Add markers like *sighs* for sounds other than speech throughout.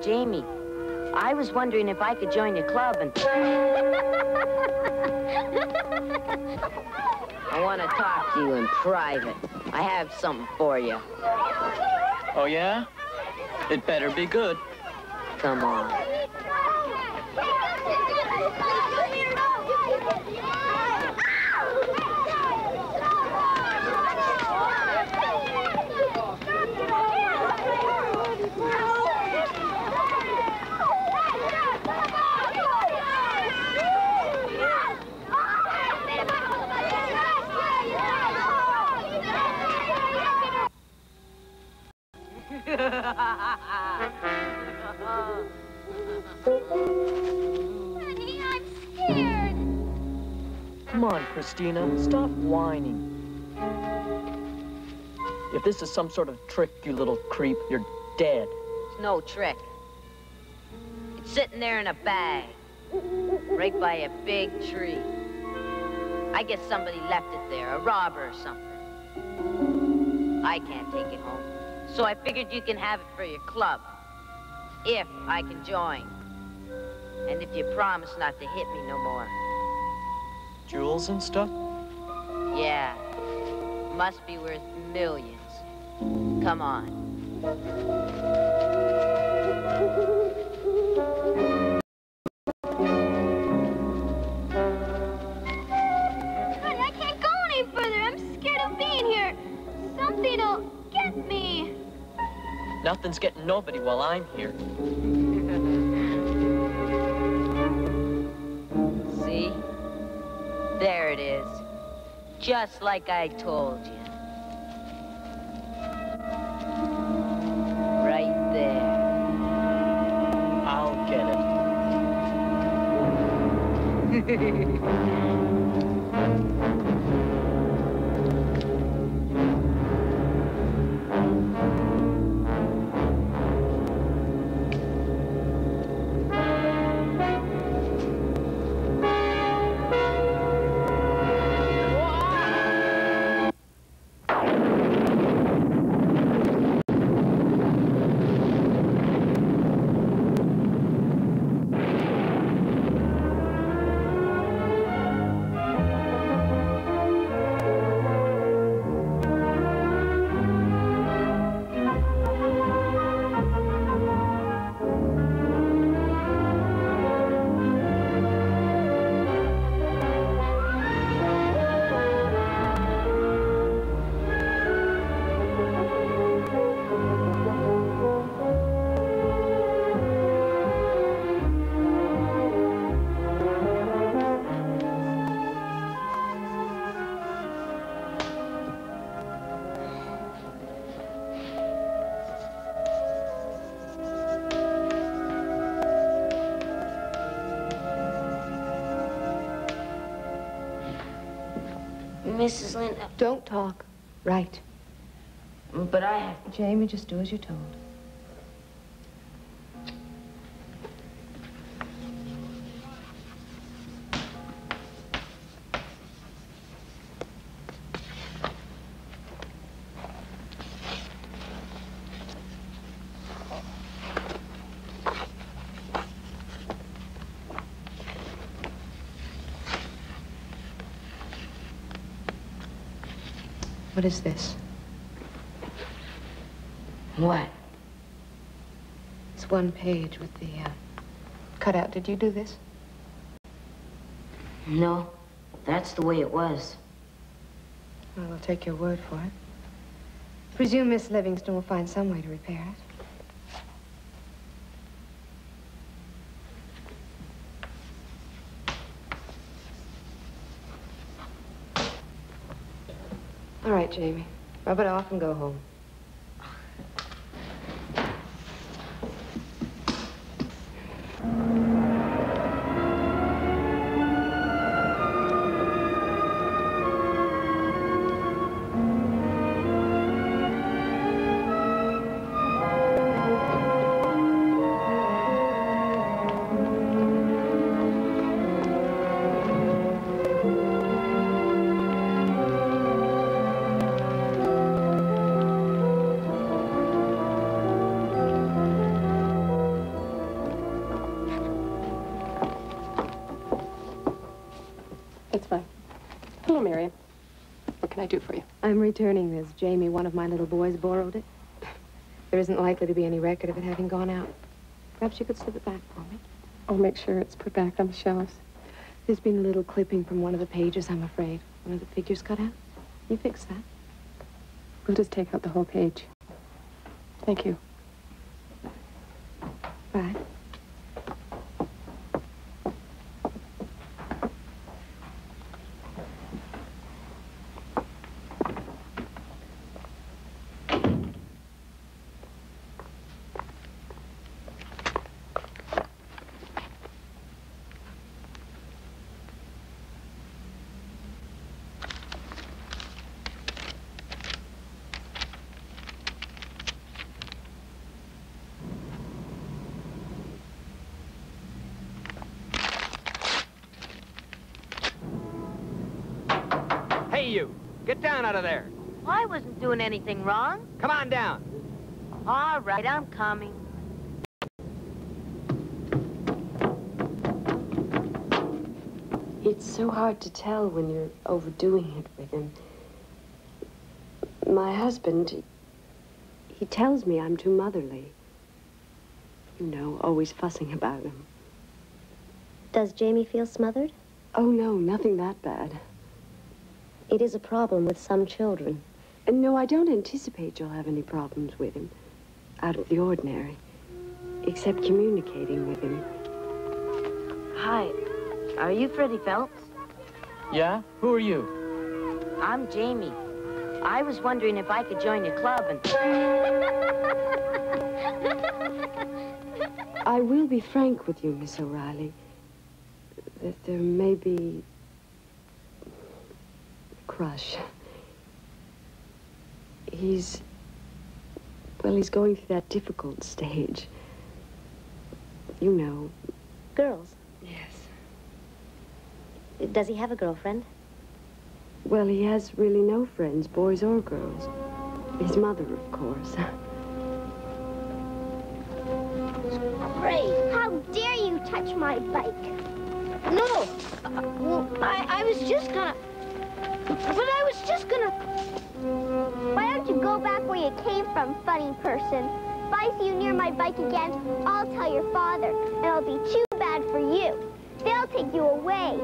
I'm Jamie. I was wondering if I could join your club and... I want to talk to you in private. I have something for you. Oh, yeah? It better be good. Come on. Honey, I'm scared. Come on, Christina. Stop whining. If this is some sort of trick, you little creep, you're dead. It's no trick. It's sitting there in a bag, right by a big tree. I guess somebody left it there, a robber or something. I can't take it home, so I figured you can have it for your club, if I can join. And if you promise not to hit me no more. Jewels and stuff? Yeah, must be worth millions. Come on. I can't go any further. I'm scared of being here. Something'll get me. Nothing's getting nobody while I'm here. *laughs* See? There it is. Just like I told you. Right there. I'll get it. *laughs* Mrs. Lynn, Don't talk. Right. but I have... Jamie, just do as you're told. What is this? What? It's one page with the uh, cutout. Did you do this? No, that's the way it was. Well, I'll take your word for it. I Presume Miss Livingston will find some way to repair it. All right, Jamie. Rub it off and go home. That's fine. Hello, Marion. What can I do for you? I'm returning this. Jamie, one of my little boys, borrowed it. There isn't likely to be any record of it having gone out. Perhaps you could slip it back for me. I'll make sure it's put back on the shelves. There's been a little clipping from one of the pages, I'm afraid. One of the figures cut out. You fix that. We'll just take out the whole page. Thank you. Bye. Hey, you! Get down out of there! I wasn't doing anything wrong. Come on down! All right, I'm coming. It's so hard to tell when you're overdoing it with him. My husband, he, he tells me I'm too motherly. You know, always fussing about him. Does Jamie feel smothered? Oh, no, nothing that bad. It is a problem with some children. And no, I don't anticipate you'll have any problems with him. Out of the ordinary. Except communicating with him. Hi. Are you Freddie Phelps? Yeah? Who are you? I'm Jamie. I was wondering if I could join your club and... I will be frank with you, Miss O'Reilly. That there may be... a crush. He's... Well, he's going through that difficult stage. You know. Girls. Yes. Does he have a girlfriend? Well, he has really no friends, boys or girls. His mother, of course. *laughs* Ray, how dare you touch my bike? No. Uh, well, I, I was just gonna... But I was just gonna... Why don't you go back where you came from, funny person? If I see you near my bike again, I'll tell your father, and it'll be too bad for you. They'll take you away.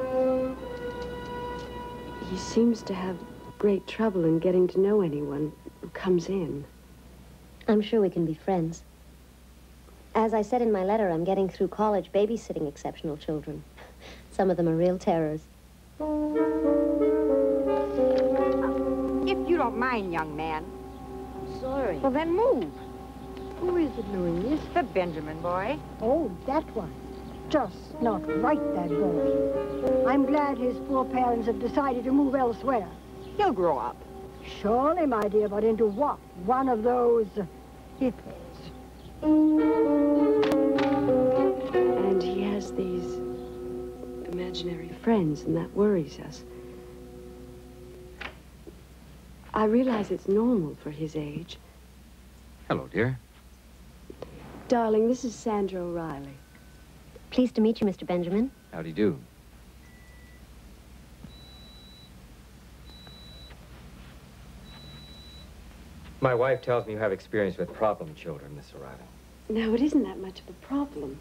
he seems to have great trouble in getting to know anyone who comes in. I'm sure we can be friends. As I said in my letter, I'm getting through college babysitting exceptional children. Some of them are real terrors. If you don't mind, young man. I'm Sorry. Well, then move. Who is it, Louise? The Benjamin boy. Oh, that one. Just not right, that boy. I'm glad his poor parents have decided to move elsewhere. He'll grow up. Surely, my dear, but into what? One of those hippies. And he has these imaginary friends, and that worries us. I realize it's normal for his age. Hello, dear. Darling, this is Sandra O'Reilly. Pleased to meet you, Mr. Benjamin. How do. You do? My wife tells me you have experience with problem children, Miss O'Reilly. No, it isn't that much of a problem.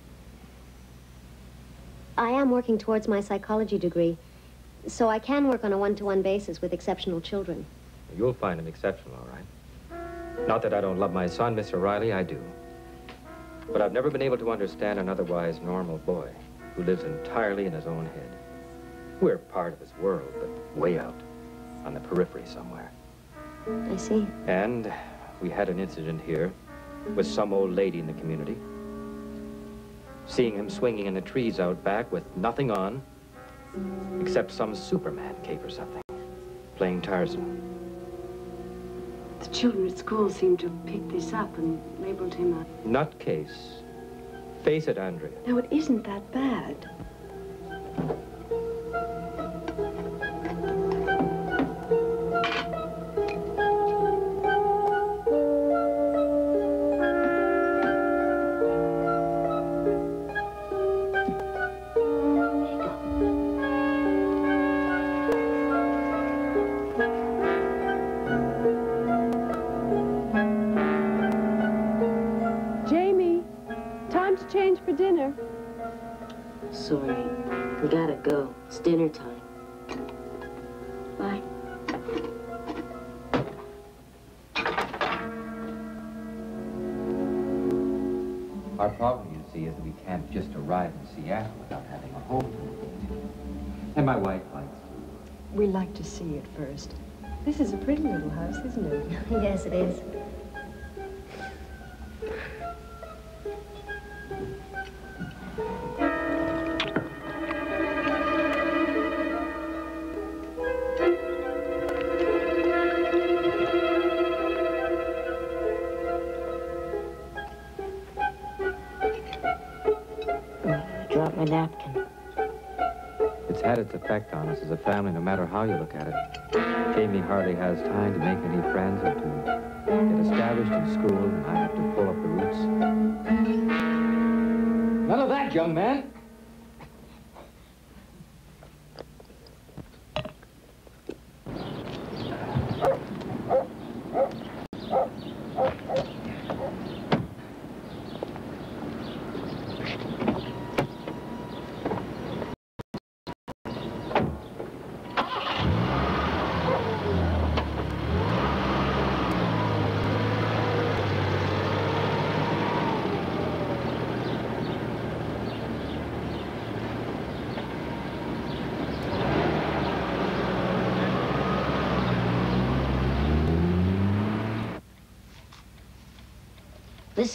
I am working towards my psychology degree, so I can work on a one-to-one basis with exceptional children. You'll find him exceptional, all right. Not that I don't love my son, Mr. O'Reilly, I do. But I've never been able to understand an otherwise normal boy who lives entirely in his own head. We're part of his world, but way out on the periphery somewhere. I see. And we had an incident here with some old lady in the community. Seeing him swinging in the trees out back with nothing on, except some Superman cape or something, playing Tarzan. The children at school seem to have picked this up and labeled him a... Nutcase. Face it, Andrea. No, it isn't that bad. We like to see it first. This is a pretty little house, isn't it? *laughs* yes, it is. Drop my napkin. It's had its effect on us as a family, no matter how you look at it. Jamie hardly has time to make any friends or to get established in school, and I have to pull up the roots. None of that, young man.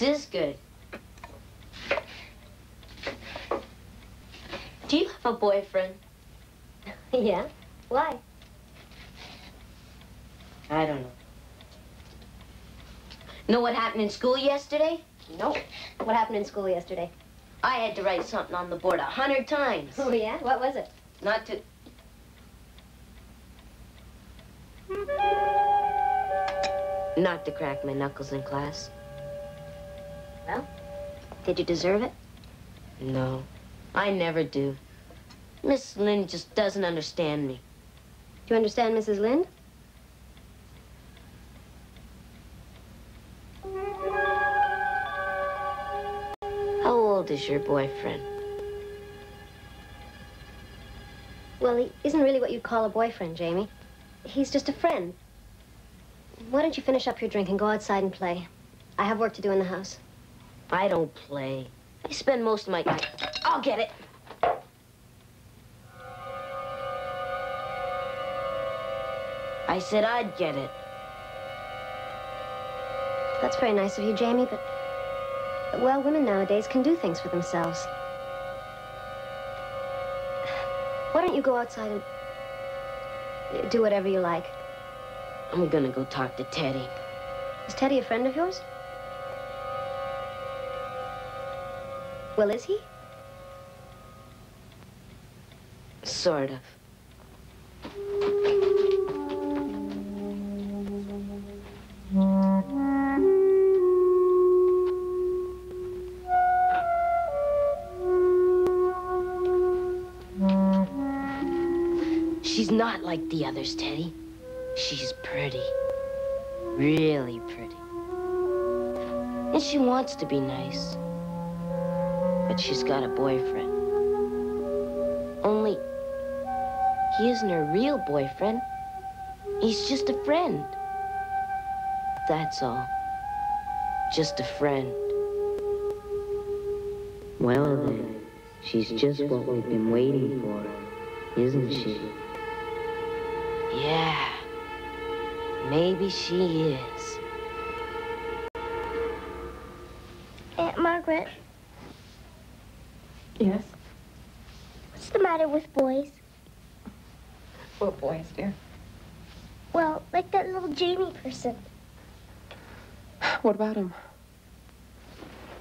This is good. Do you have a boyfriend? *laughs* yeah? Why? I don't know. Know what happened in school yesterday? Nope. What happened in school yesterday? I had to write something on the board a hundred times. Oh, yeah? What was it? Not to... Not to crack my knuckles in class. Well, did you deserve it? No, I never do. Miss Lynn just doesn't understand me. Do you understand Mrs. Lind? How old is your boyfriend? Well, he isn't really what you'd call a boyfriend, Jamie. He's just a friend. Why don't you finish up your drink and go outside and play? I have work to do in the house. I don't play. I spend most of my time... I'll get it. I said I'd get it. That's very nice of you, Jamie, but... Well, women nowadays can do things for themselves. Why don't you go outside and do whatever you like? I'm gonna go talk to Teddy. Is Teddy a friend of yours? Well, is he? Sort of. She's not like the others, Teddy. She's pretty. Really pretty. And she wants to be nice. But she's got a boyfriend. Only, he isn't her real boyfriend. He's just a friend. That's all. Just a friend. Well, then, she's just what we've been waiting for, isn't she? Yeah. Maybe she is. Aunt Margaret, Yes? what's the matter with boys? What boys, dear? Well, like that little Jamie person. What about him?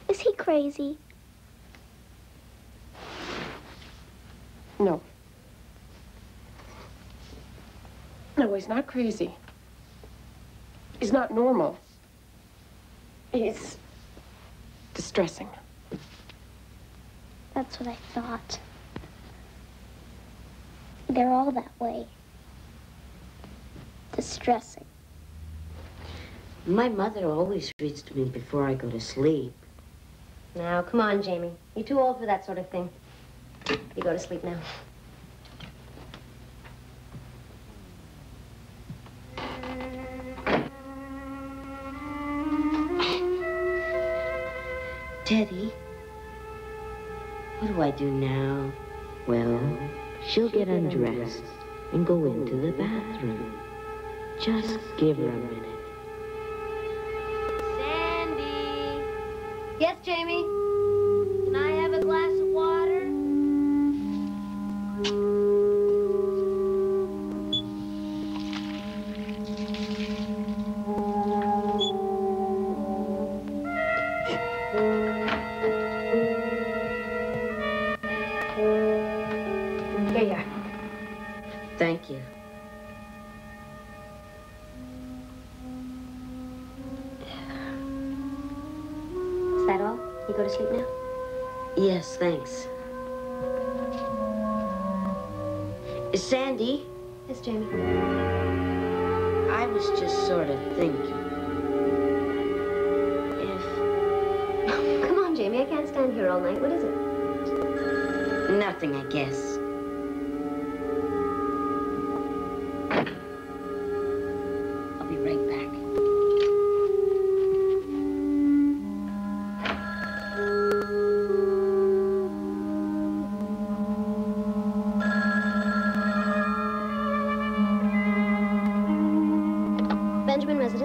Is he crazy? No. No, he's not crazy. He's not normal. He's distressing. That's what I thought. They're all that way. Distressing. My mother always reads to me before I go to sleep. Now, come on, Jamie. You're too old for that sort of thing. You go to sleep now. Teddy, what do I do now? Well, she'll get undressed and go into the bathroom. Just give her a minute.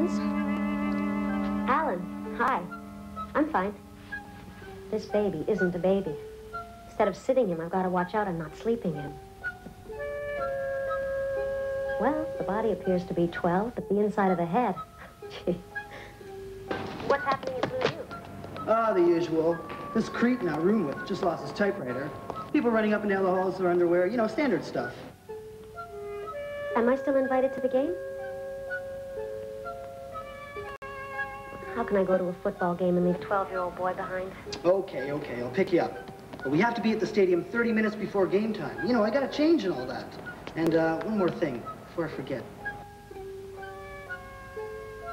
Benjamin. Alan, hi. I'm fine. This baby isn't a baby. Instead of sitting him, I've got to watch out I'm not sleeping him. Well, the body appears to be 12, but the inside of the head. *laughs* Gee. What's happening in Blue U? Ah, the usual. This creep in our room with just lost his typewriter. People running up and down the halls with their underwear. You know, standard stuff. Am I still invited to the game? How can I go to a football game and leave 12-year-old boy behind? Okay, okay, I'll pick you up. But we have to be at the stadium 30 minutes before game time. You know, I gotta change and all that. And uh, one more thing, before I forget.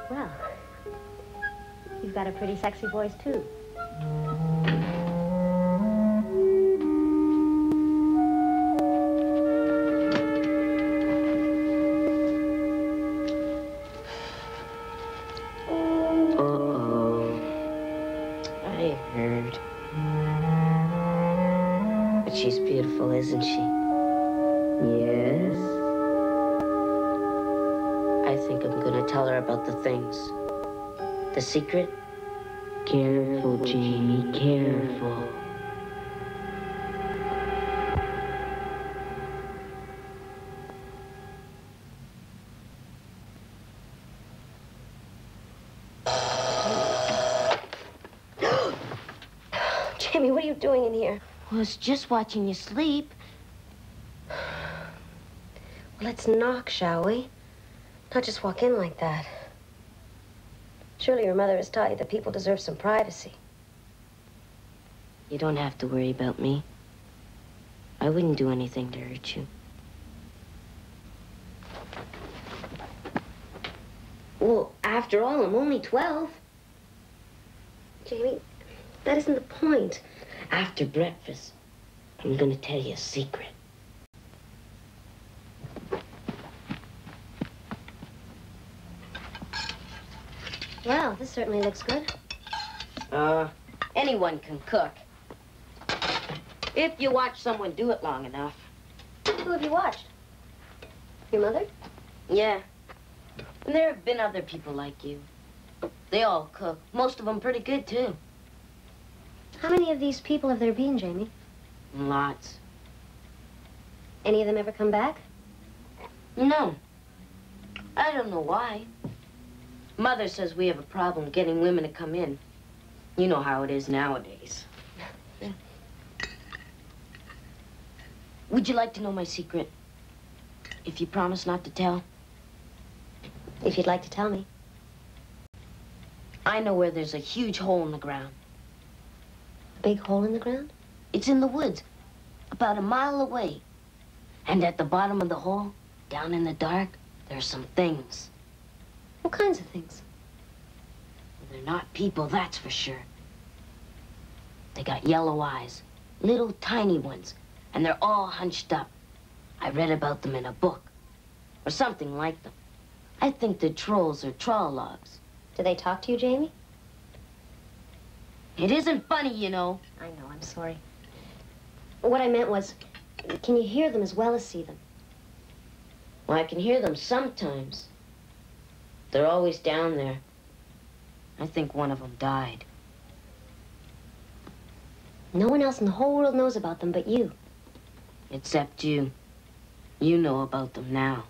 Well, you've got a pretty sexy voice, too. Was just watching you sleep. *sighs* Well, let's knock, shall we? Not just walk in like that. Surely your mother has taught you that people deserve some privacy. You don't have to worry about me. I wouldn't do anything to hurt you. Well, after all, I'm only 12. Jamie, that isn't the point. After breakfast, I'm gonna tell you a secret. Well, this certainly looks good. Uh, anyone can cook. If you watch someone do it long enough. Who have you watched? Your mother? Yeah. And there have been other people like you. They all cook. Most of them pretty good, too. How many of these people have there been, Jamie? Lots. Any of them ever come back? No. I don't know why. Mother says we have a problem getting women to come in. You know how it is nowadays. *laughs* Would you like to know my secret? If you promise not to tell? If you'd like to tell me. I know where there's a huge hole in the ground. A big hole in the ground? It's in the woods, about a mile away. And at the bottom of the hole, down in the dark, there's some things. What kinds of things? They're not people, that's for sure. They got yellow eyes, little tiny ones, And they're all hunched up. I read about them in a book. Or something like them. I think they're trolls or trollocs. Do they talk to you, Jamie? It isn't funny, you know. I know, I'm sorry. What I meant was, can you hear them as well as see them? Well, I can hear them sometimes. They're always down there. I think one of them died. No one else in the whole world knows about them but you. Except you. You know about them now.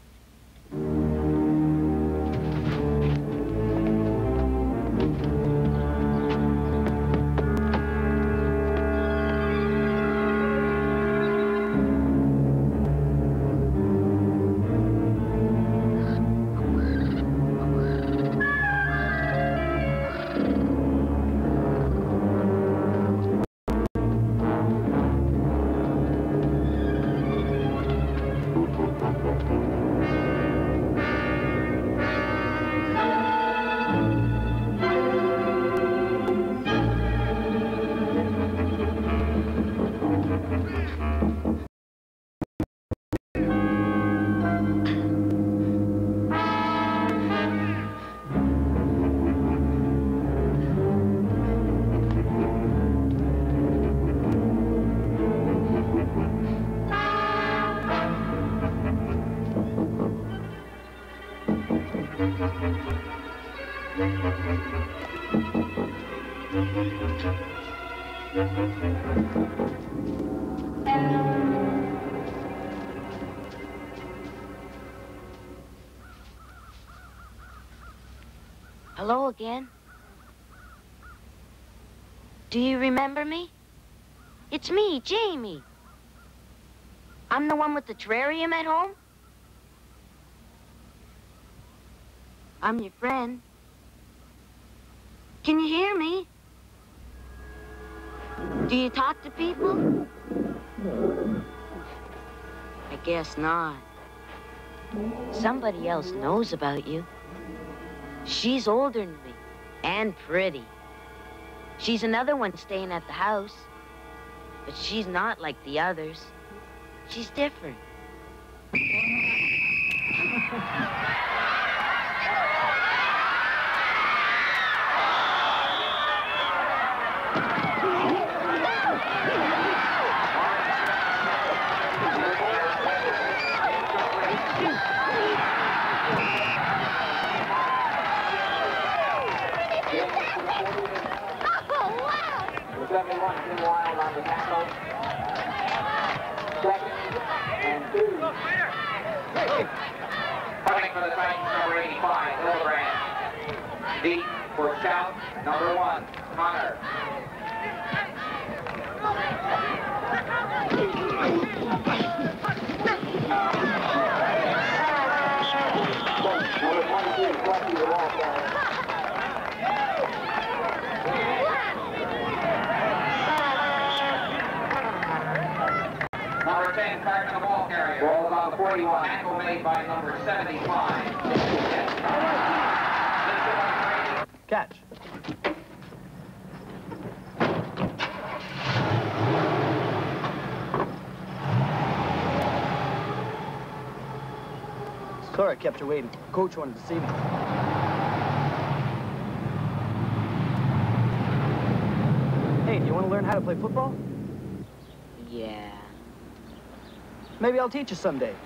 Hello again. Do you remember me? It's me, Jamie. I'm the one with the terrarium at home. I'm your friend. Can you hear me? Do you talk to people? I guess not. Somebody else knows about you. She's older than me, and pretty. She's another one staying at the house. But she's not like the others. She's different. Fighting for the Titans, number 85, Hildebrand. Deep for Scout, number one, Connor. Number 10, Carson, the ball carrier. Ball about the 41. Tackle made by number 75. Catch. Sorry I kept you waiting. Coach wanted to see me. Hey, do you want to learn how to play football? Yeah. Maybe I'll teach you someday.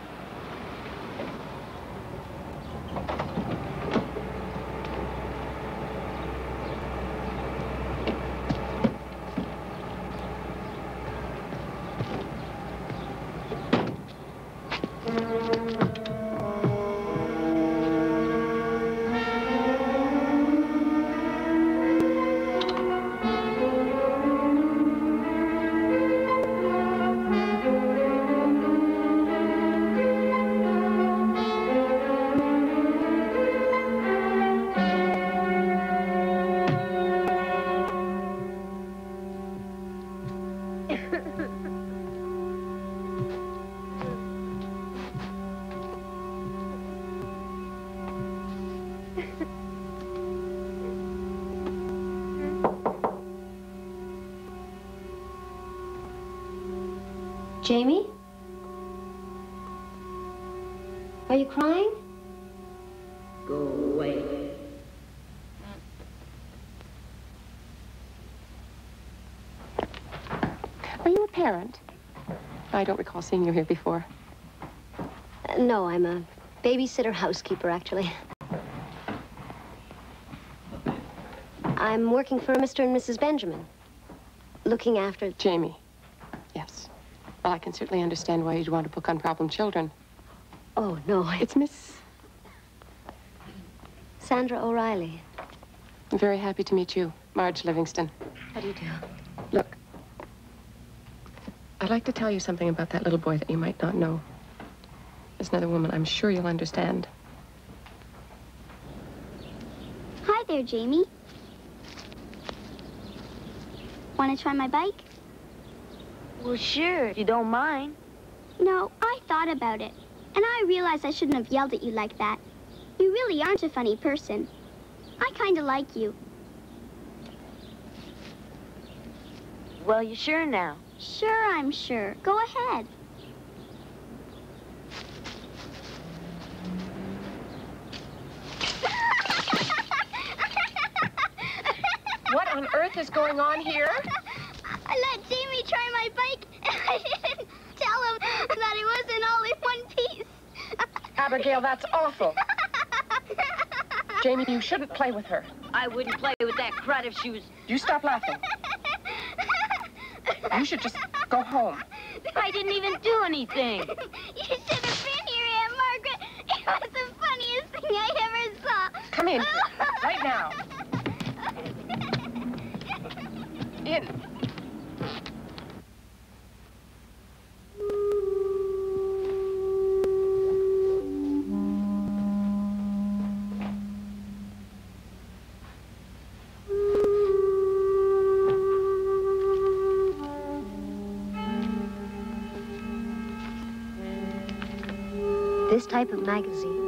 Parent? I don't recall seeing you here before. Uh, no, I'm a babysitter housekeeper, actually. I'm working for Mr. and Mrs. Benjamin. Looking after... Jamie. Yes. Well, I can certainly understand why you'd want to book on problem children. Oh, no. It's Miss... Sandra O'Reilly. I'm very happy to meet you, Marge Livingston. How do you do? Look, I'd like to tell you something about that little boy that you might not know. There's another woman I'm sure you'll understand. Hi there, Jamie. Want to try my bike? Well, sure, if you don't mind. No, I thought about it. And I realized I shouldn't have yelled at you like that. You really aren't a funny person. I kind of like you. Well, you sure now? Sure, I'm sure. Go ahead. What on earth is going on here? *laughs* I let Jamie try my bike, and I didn't tell him that it wasn't all in one piece. *laughs* Abigail, that's awful. *laughs* Jamie, you shouldn't play with her. I wouldn't play with that crud if she was... You stop laughing. You should just go home. *laughs* I didn't even do anything. *laughs* You should have been here, Aunt Margaret. It was the funniest thing I ever saw. Come in, *laughs* right now. In. Type of magazine.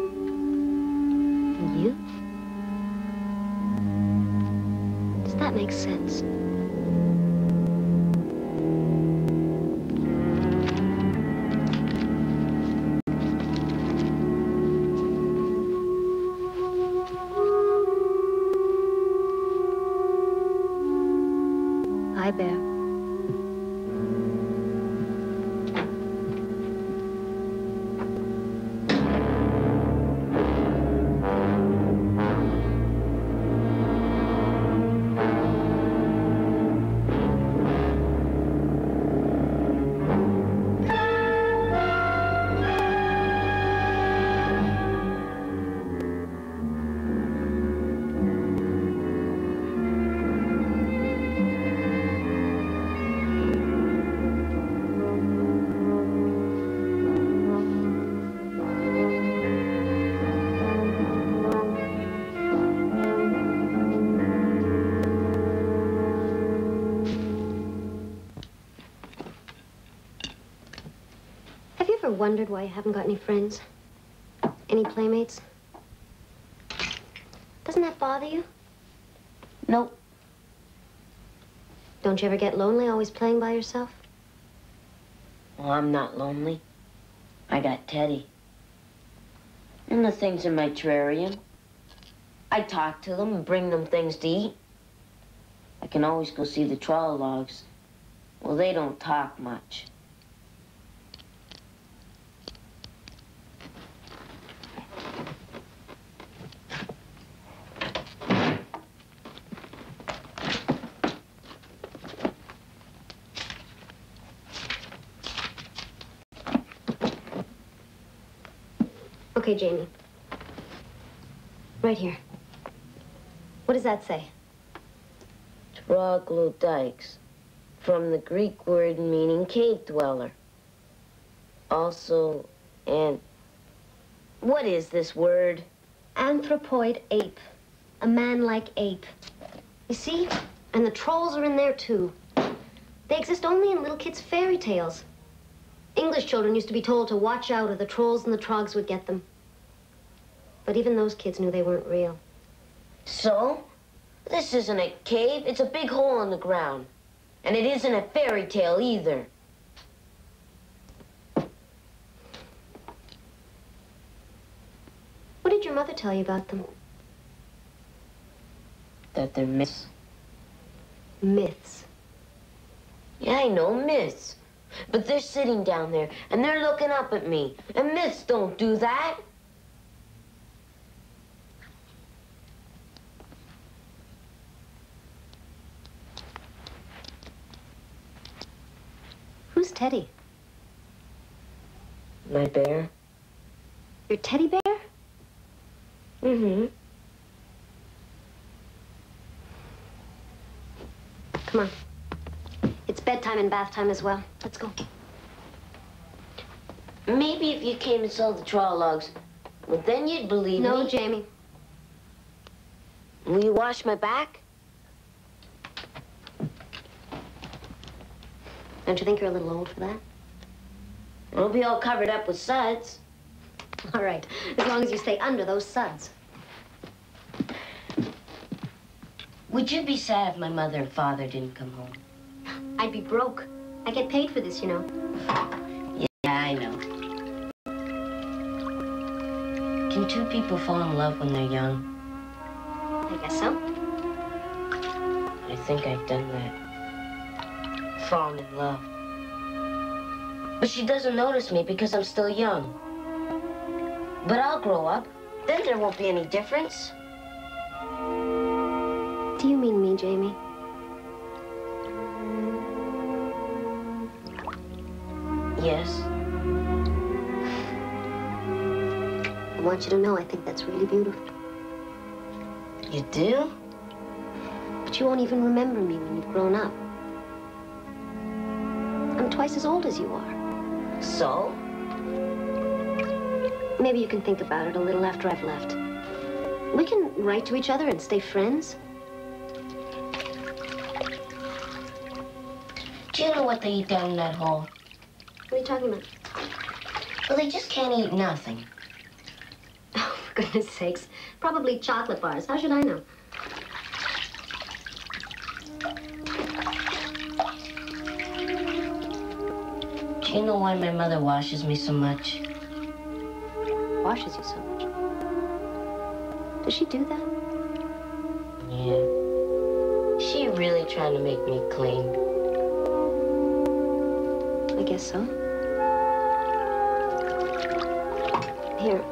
Wondered why you haven't got any friends? Any playmates? Doesn't that bother you? Nope. Don't you ever get lonely always playing by yourself? Well, I'm not lonely. I got Teddy. And the things in my terrarium. I talk to them and bring them things to eat. I can always go see the Tra-la-logs. Well, they don't talk much. Okay, Jamie. Right here. What does that say? Troglodytes, from the Greek word meaning cave dweller. Also, and what is this word? Anthropoid ape. A man-like ape. You see? And the trolls are in there, too. They exist only in little kids' fairy tales. English children used to be told to watch out or the trolls and the trogs would get them. But even those kids knew they weren't real. So? This isn't a cave. It's a big hole in the ground. And it isn't a fairy tale either. What did your mother tell you about them? That they're myths. Myths? Yeah, I know, myths. But they're sitting down there, and they're looking up at me. And myths don't do that. Who's Teddy? My bear? Your teddy bear? Mm-hmm. Come on. It's bedtime and bath time as well. Let's go. Maybe if you came and saw the Tra-la-logs, well, then you'd believe no, me. No, Jamie. Will you wash my back? Don't you think you're a little old for that? I'll be all covered up with suds. *laughs* All right, as long as you stay under those suds. Would you be sad if my mother and father didn't come home? *gasps* I'd be broke. I get paid for this, you know. Yeah, I know. Can two people fall in love when they're young? I guess so. I think I've done that. Fallen in love. But she doesn't notice me because I'm still young. But I'll grow up. Then there won't be any difference. Do you mean me, Jamie? Yes. I want you to know I think that's really beautiful. You do? But you won't even remember me when you've grown up. Twice as old as you are. So? Maybe you can think about it a little after I've left. We can write to each other and stay friends. Do you know what they eat down in that hole? What are you talking about? Well, they just can't eat nothing. *laughs* Oh, for goodness sakes. Probably chocolate bars. How should I know? You know why my mother washes me so much? Washes you so much. Does she do that? Yeah. She really trying to make me clean. I guess so. Here.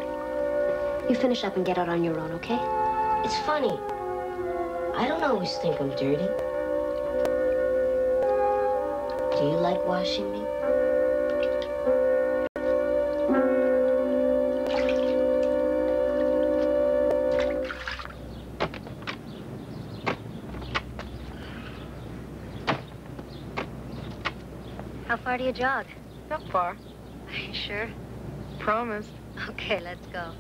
You finish up and get out on your own, okay? It's funny. I don't always think I'm dirty. Do you like washing me? Far do you jog? Not far. Are you sure? Promise. Okay, let's go.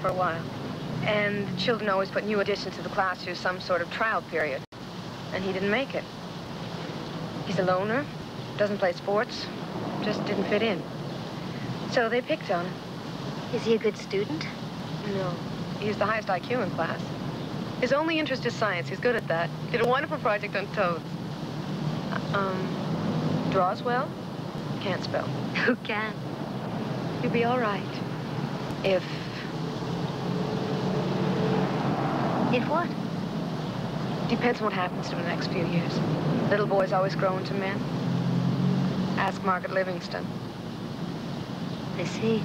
For a while. And the children always put new additions to the class through some sort of trial period. And he didn't make it. He's a loner, doesn't play sports, just didn't fit in. So they picked on him. Is he a good student? No, he's the highest IQ in class. His only interest is science. He's good at that. Did a wonderful project on toads. Uh, Um, draws well, can't spell. Who can? You'll be all right. If If what? Depends on what happens to him in the next few years. Little boys always grow into men. Ask Margaret Livingston. I see.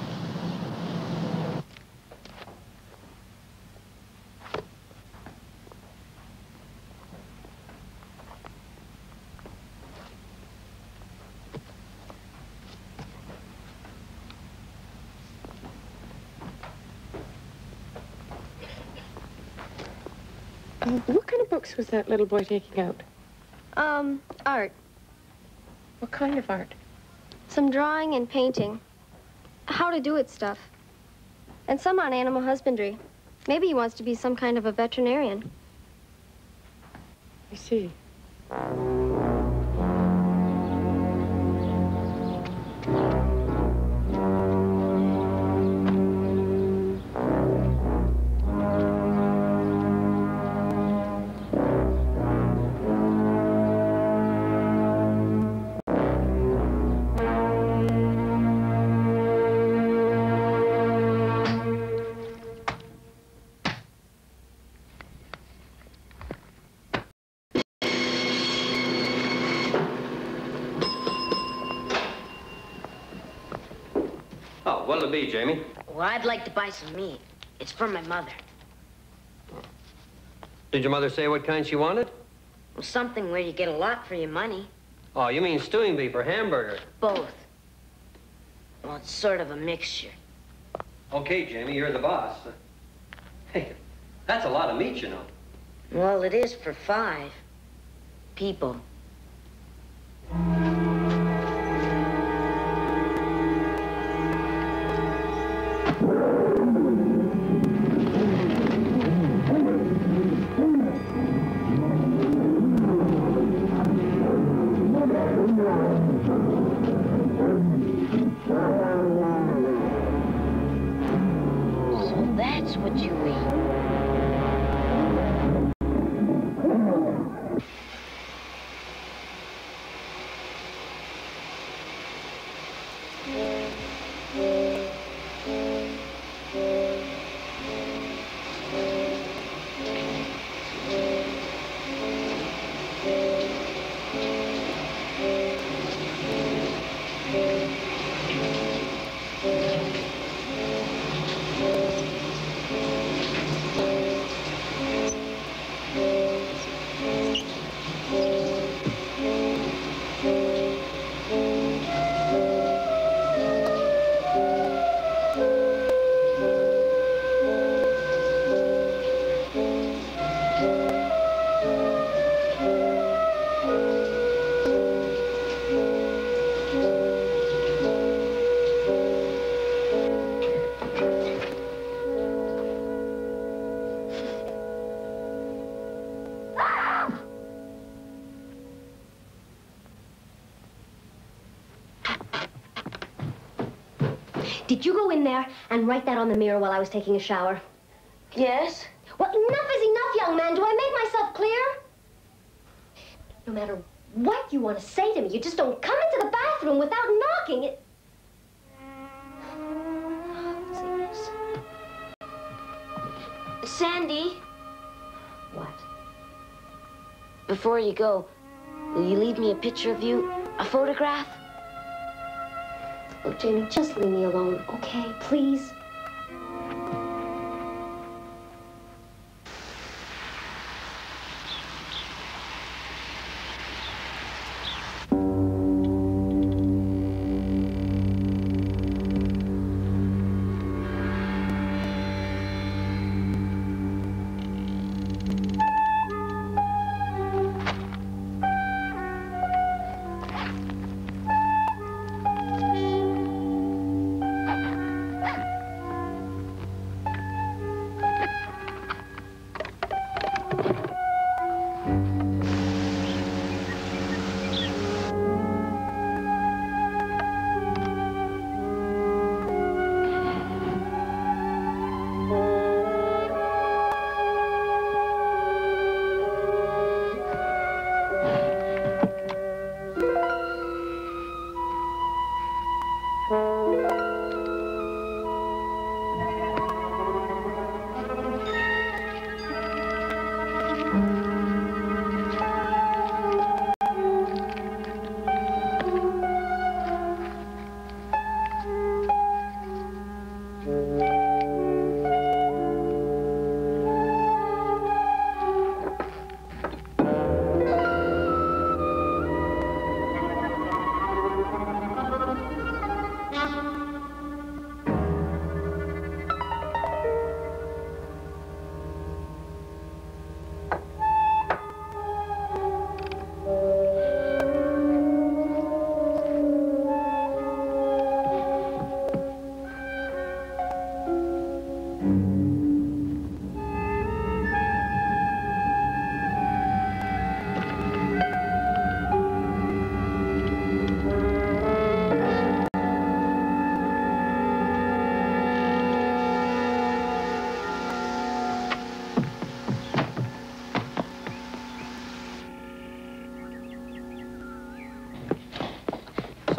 What kind of books was that little boy taking out? Um, art. What kind of art? Some drawing and painting. How to do it stuff. And some on animal husbandry. Maybe he wants to be some kind of a veterinarian. I see. Oh, be, Jamie? Well, I'd like to buy some meat. It's for my mother. Did your mother say what kind she wanted? Well, something where you get a lot for your money. Oh, you mean stewing beef or hamburger? Both. Well, it's sort of a mixture. Okay, Jamie, you're the boss. Hey, that's a lot of meat, you know. Well, it is for five people. Did you go in there and write that on the mirror while I was taking a shower? Yes. Well, enough is enough, young man. Do I make myself clear? No matter what you want to say to me, you just don't come into the bathroom without knocking it. Sandy, What? before you go, will you leave me a picture of you? A photograph? Look, Jamie, just leave me alone, okay? Please?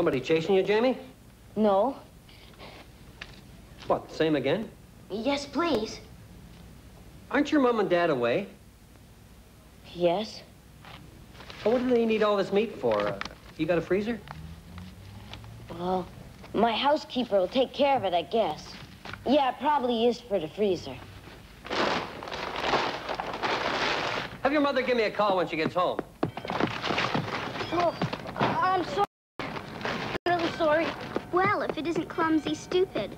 Somebody chasing you, Jamie? No. What, same again? Yes, please. Aren't your mom and dad away? Yes. Well, what do they need all this meat for? Uh, you got a freezer? Well, my housekeeper will take care of it, I guess. Yeah, it probably is for the freezer. Have your mother give me a call when she gets home. Oh, I'm sorry. Really sorry. Well, if it isn't clumsy, stupid.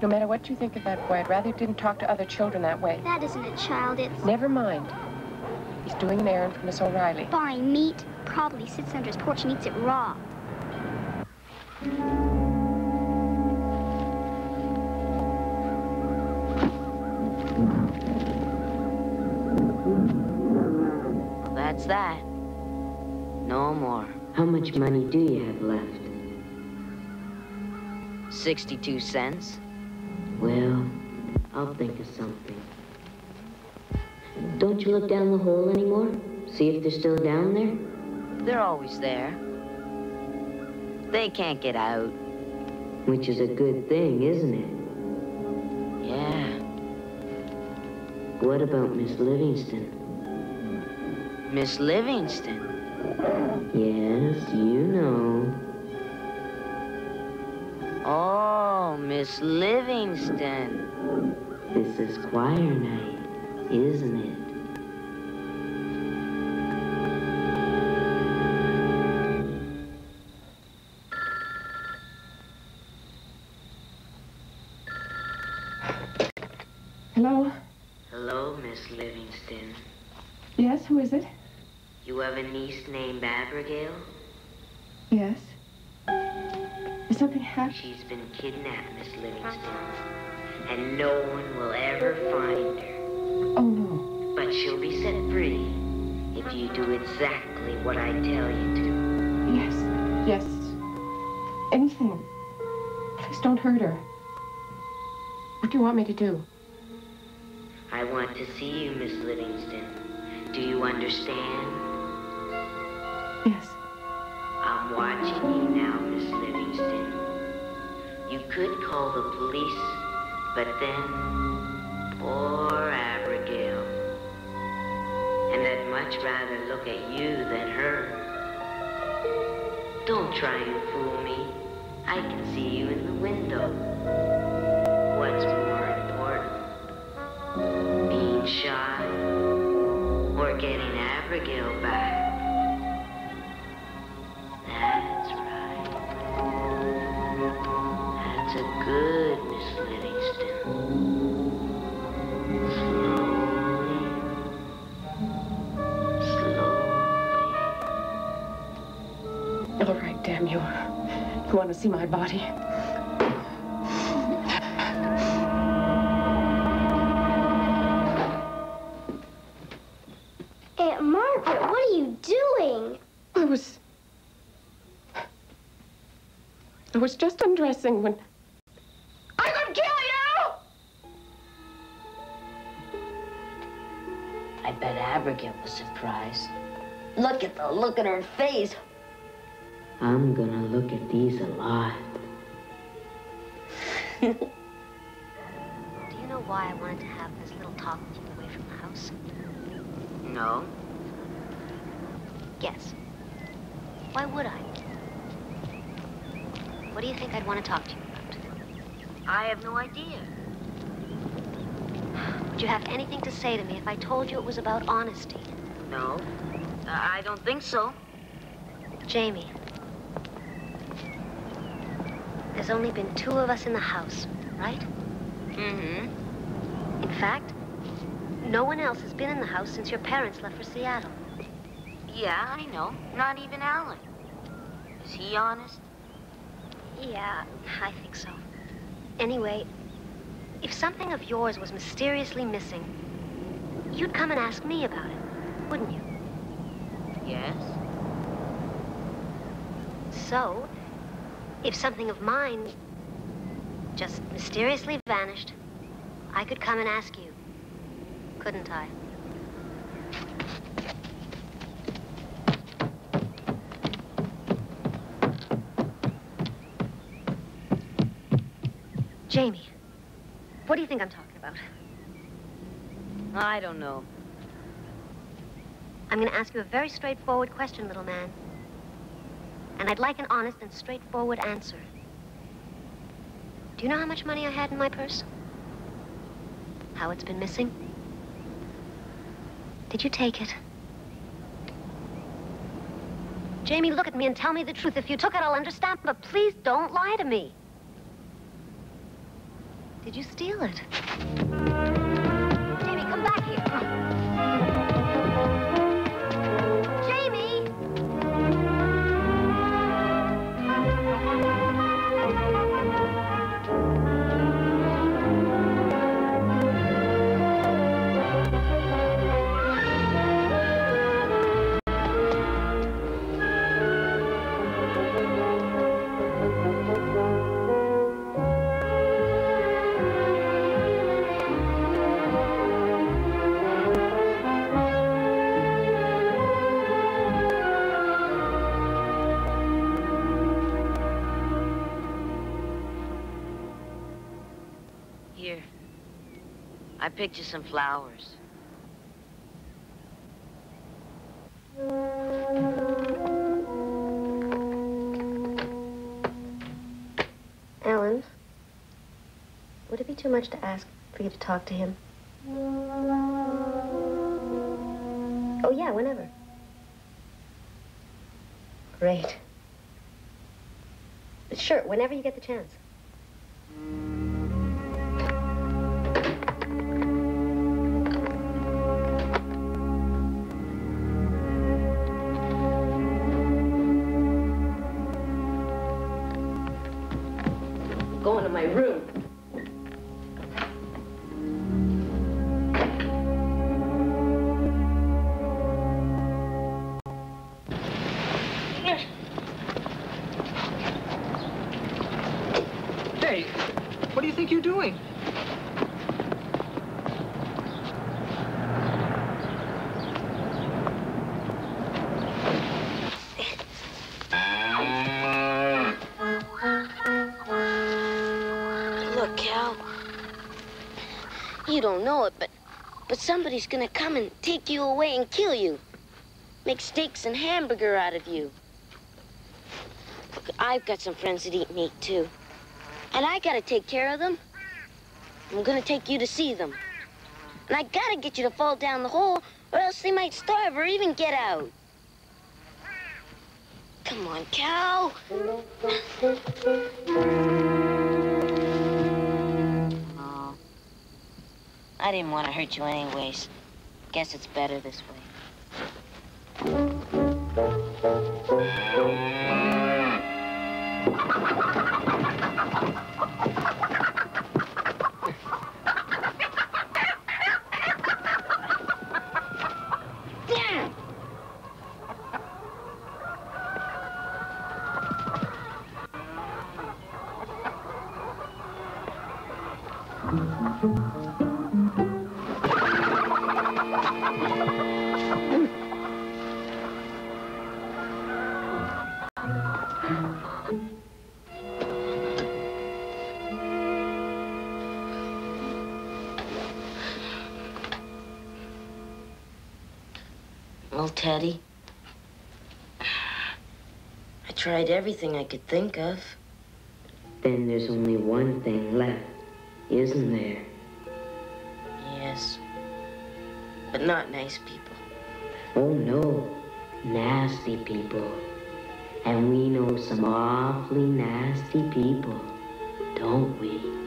No matter what you think of that boy, I'd rather you didn't talk to other children that way. That isn't a child, it's Never mind. He's doing an errand for Miss O'Reilly. buying meat. Probably sits under his porch and eats it raw. Well, that's that. No more. How much money do you have left? 62 cents. Well, I'll think of something. Don't you look down the hole anymore? See if they're still down there? They're always there. They can't get out. Which is a good thing, isn't it? Yeah. What about Miss Livingston? Miss Livingston. Yes, you know. Oh, Miss Livingston. This is choir night, isn't it? Hello? Hello, Miss Livingston. Yes, who is it? You have a niece named Abigail? Yes. Is something happened? She's been kidnapped, Miss Livingston. And no one will ever find her. Oh, no. But she'll be set free if you do exactly what I tell you to. Yes. Yes. Anything. Please don't hurt her. What do you want me to do? I want to see you, Miss Livingston. Do you understand? Yes. I'm watching you now, Miss Livingston. You could call the police, but then, poor Abigail. And I'd much rather look at you than her. Don't try and fool me. I can see you in the window. What's more important? Being shy or getting Abigail back? That's right. All right, you. You want to see my body? Aunt Margaret, what are you doing? I was. I was just undressing when. I'm gonna kill you! I bet Abigail was surprised. Look at the look at her face. I'm gonna look at these a lot. *laughs* Do you know why I wanted to have this little talk with you away from the house? No. Guess. Why would I? What do you think I'd want to talk to you about? I have no idea. Would you have anything to say to me if I told you it was about honesty? No. I don't think so. Jamie. There's only been two of us in the house, right? Mm-hmm. In fact, no one else has been in the house since your parents left for Seattle. Yeah, I know. Not even Alan. Is he honest? Yeah, I think so. Anyway, If something of yours was mysteriously missing, you'd come and ask me about it, wouldn't you? Yes? So, if something of mine just mysteriously vanished, I could come and ask you, couldn't I? Jamie, what do you think I'm talking about? I don't know. I'm going to ask you a very straightforward question, little man. And I'd like an honest and straightforward answer. Do you know how much money I had in my purse? How it's been missing? Did you take it? Jamie, look at me and tell me the truth. If you took it, I'll understand, but please don't lie to me. Did you steal it? I picked you some flowers. Alan, would it be too much to ask for you to talk to him? Oh, yeah, whenever. Great. Sure, whenever you get the chance. Don't know it, but but somebody's gonna come and take you away and kill you. Make steaks and hamburger out of you. Look, I've got some friends that eat meat too. And I gotta take care of them. I'm gonna take you to see them. And I gotta get you to fall down the hole, or else they might starve or even get out. Come on, Cal. I didn't want to hurt you anyways. Guess it's better this way. Tried everything I could think of. Then there's only one thing left, isn't there? Yes. But not nice people. Oh, no. Nasty people. And we know some awfully nasty people, don't we?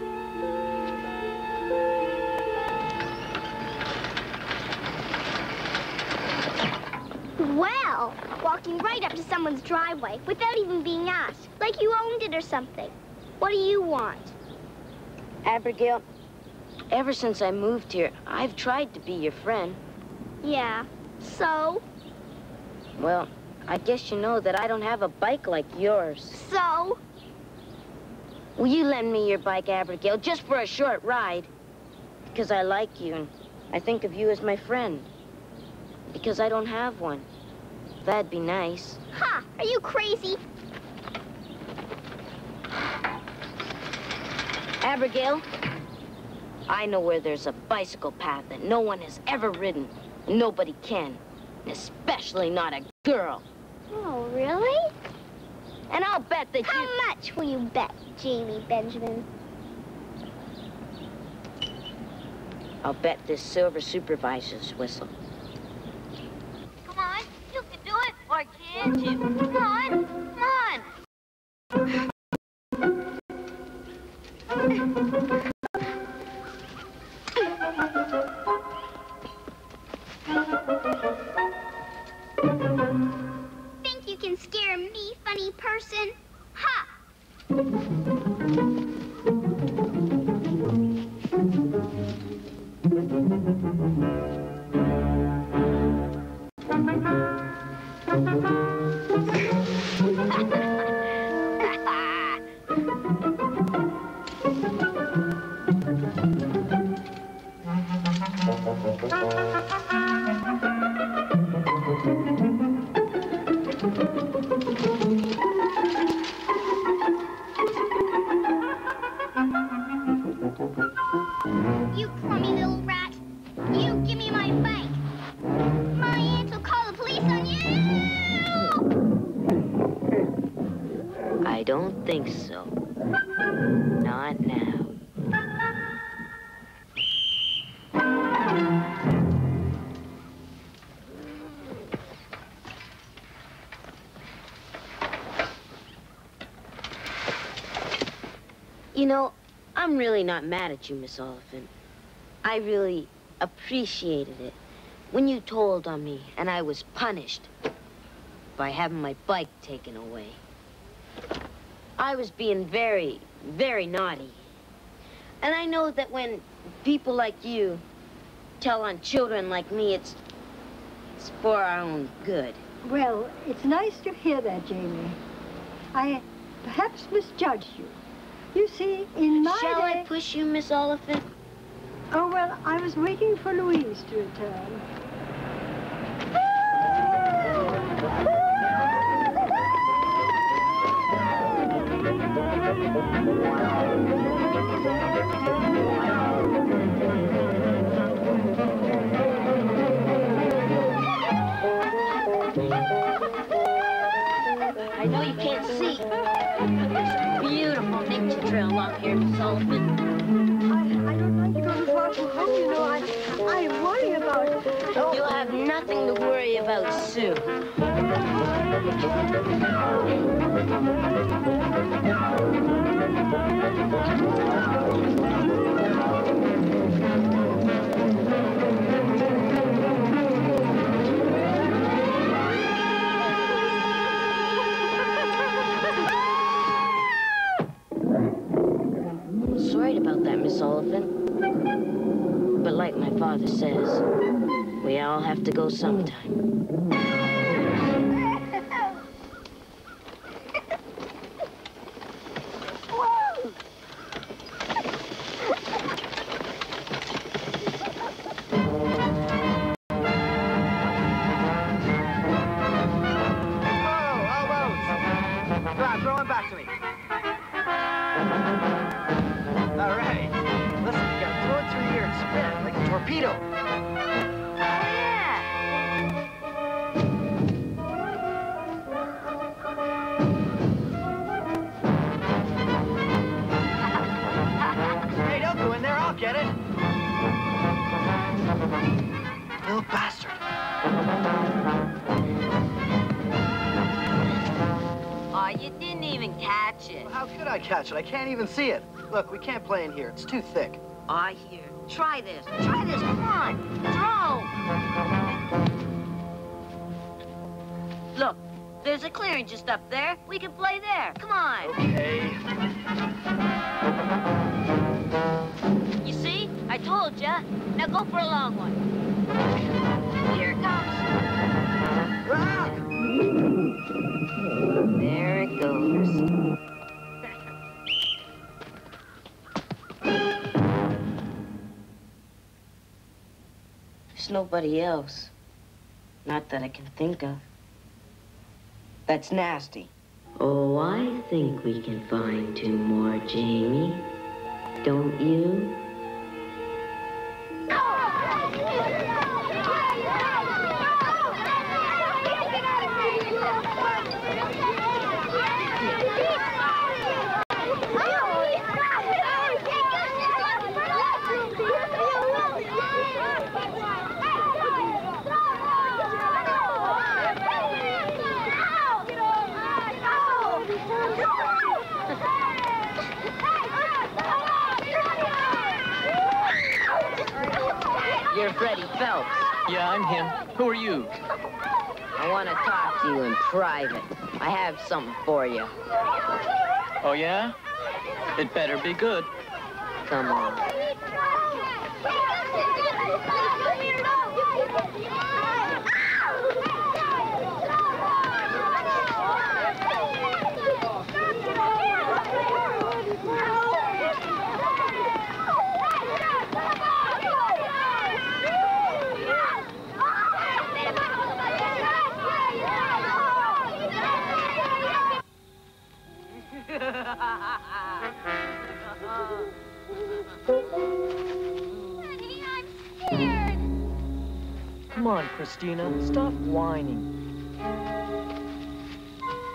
Walking right up to someone's driveway without even being asked, like you owned it or something. What do you want? Abigail, Ever since I moved here, I've tried to be your friend. Yeah. So? Well, I guess you know that I don't have a bike like yours. So? Will you lend me your bike, Abigail, just for a short ride? Because I like you, and I think of you as my friend. Because I don't have one. That'd be nice. Ha! Are you crazy? Abigail, I know where there's a bicycle path that no one has ever ridden. Nobody can. Especially not a girl. Oh, really? And I'll bet that How you... much will you bet, Jamie Benjamin? I'll bet this silver supervisor's whistle. You can do it, or can't you? Come on, come on. Think you can scare me, funny person? Ha! You crummy little rat. Don't think so. Not now. You know, I'm really not mad at you, Miss Oliphant. I really appreciated it when you told on me and I was punished by having my bike taken away. I was being very, very naughty. And I know that when people like you tell on children like me, it's, it's for our own good. Well, it's nice to hear that, Jamie. I perhaps misjudged you. You see, in my Shall day... I push you, Miss Oliphant? Oh, well, I was waiting for Louise to return. Soon. Sorry about that, Miss Oliphant. But like my father says, we all have to go sometime. Can't even see it. Look, we can't play in here. It's too thick. I hear. Try this. Try this. Come on. Throw. Look, there's a clearing just up there. We can play there. Come on. Okay. You see? I told ya. Now go for a long one. Nobody else. Not that I can think of. That's nasty. Oh, I think we can find two more, Jamie. Don't you? You're Freddie Phelps. Yeah, I'm him. Who are you? I want to talk to you in private. I have something for you. Oh, yeah? It better be good. Come on. Come on, Christina. Stop whining.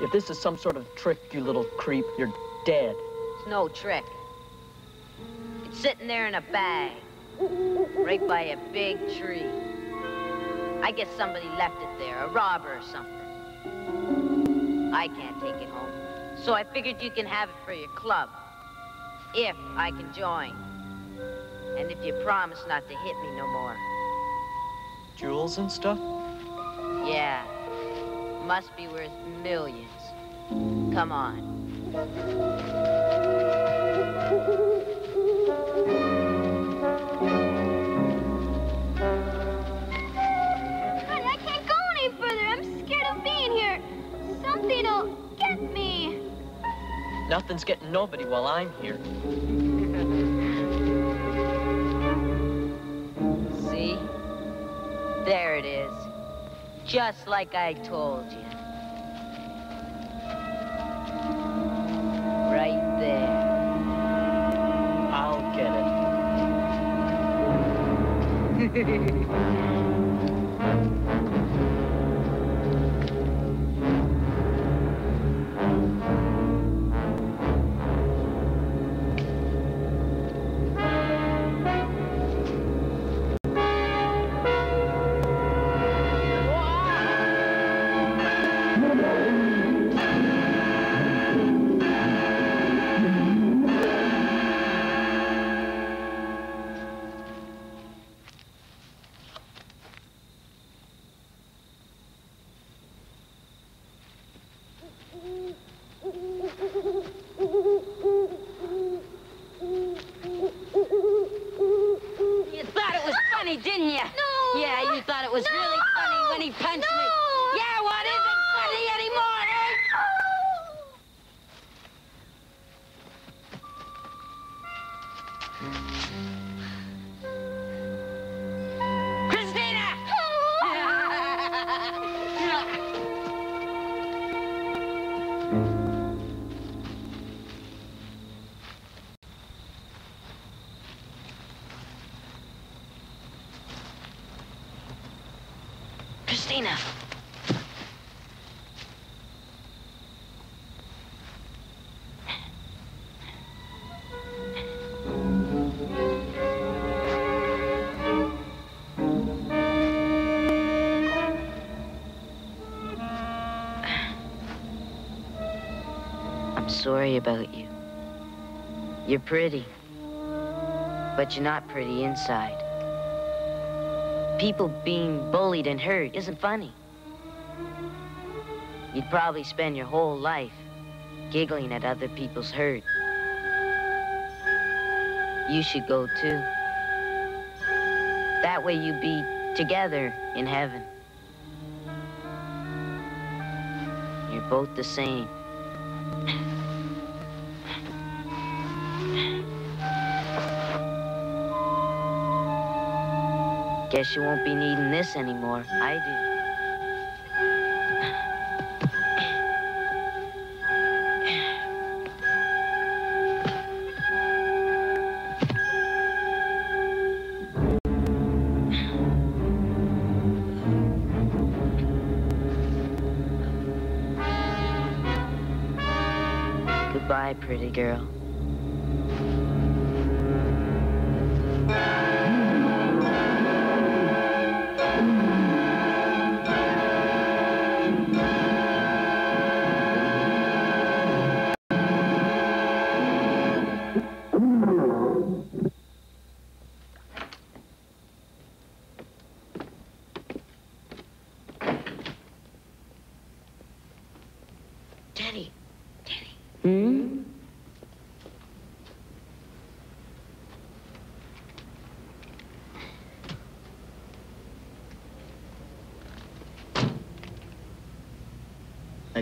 If this is some sort of trick, you little creep, you're dead. It's no trick. It's sitting there in a bag, right by a big tree. I guess somebody left it there, a robber or something. I can't take it home. So I figured you can have it for your club, if I can join. And if you promise not to hit me no more. Jewels and stuff? Yeah. Must be worth millions. Come on. Nothing's getting nobody while I'm here. See? There it is. Just like I told you. Right there. I'll get You *laughs* Yeah, you thought it was really funny when he punched me. I'm about you. You're pretty, but you're not pretty inside. People being bullied and hurt isn't funny. You'd probably spend your whole life giggling at other people's hurt. You should go too. That way you'd be together in heaven. You're both the same. Guess you won't be needing this anymore. I do. Goodbye, pretty girl.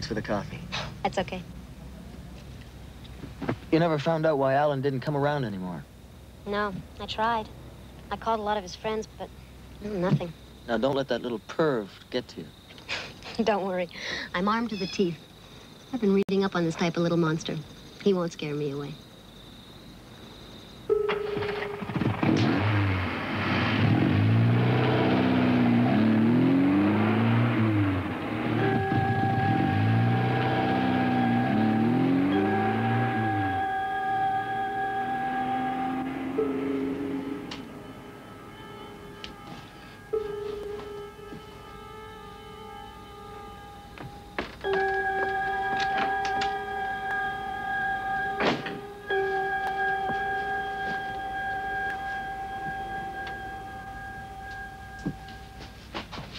For the coffee. That's okay. You never found out why Alan didn't come around anymore. No, I tried. I called a lot of his friends, but nothing. Now, don't let that little perv get to you. *laughs* Don't worry. I'm armed to the teeth. I've been reading up on this type of little monster. He won't scare me away.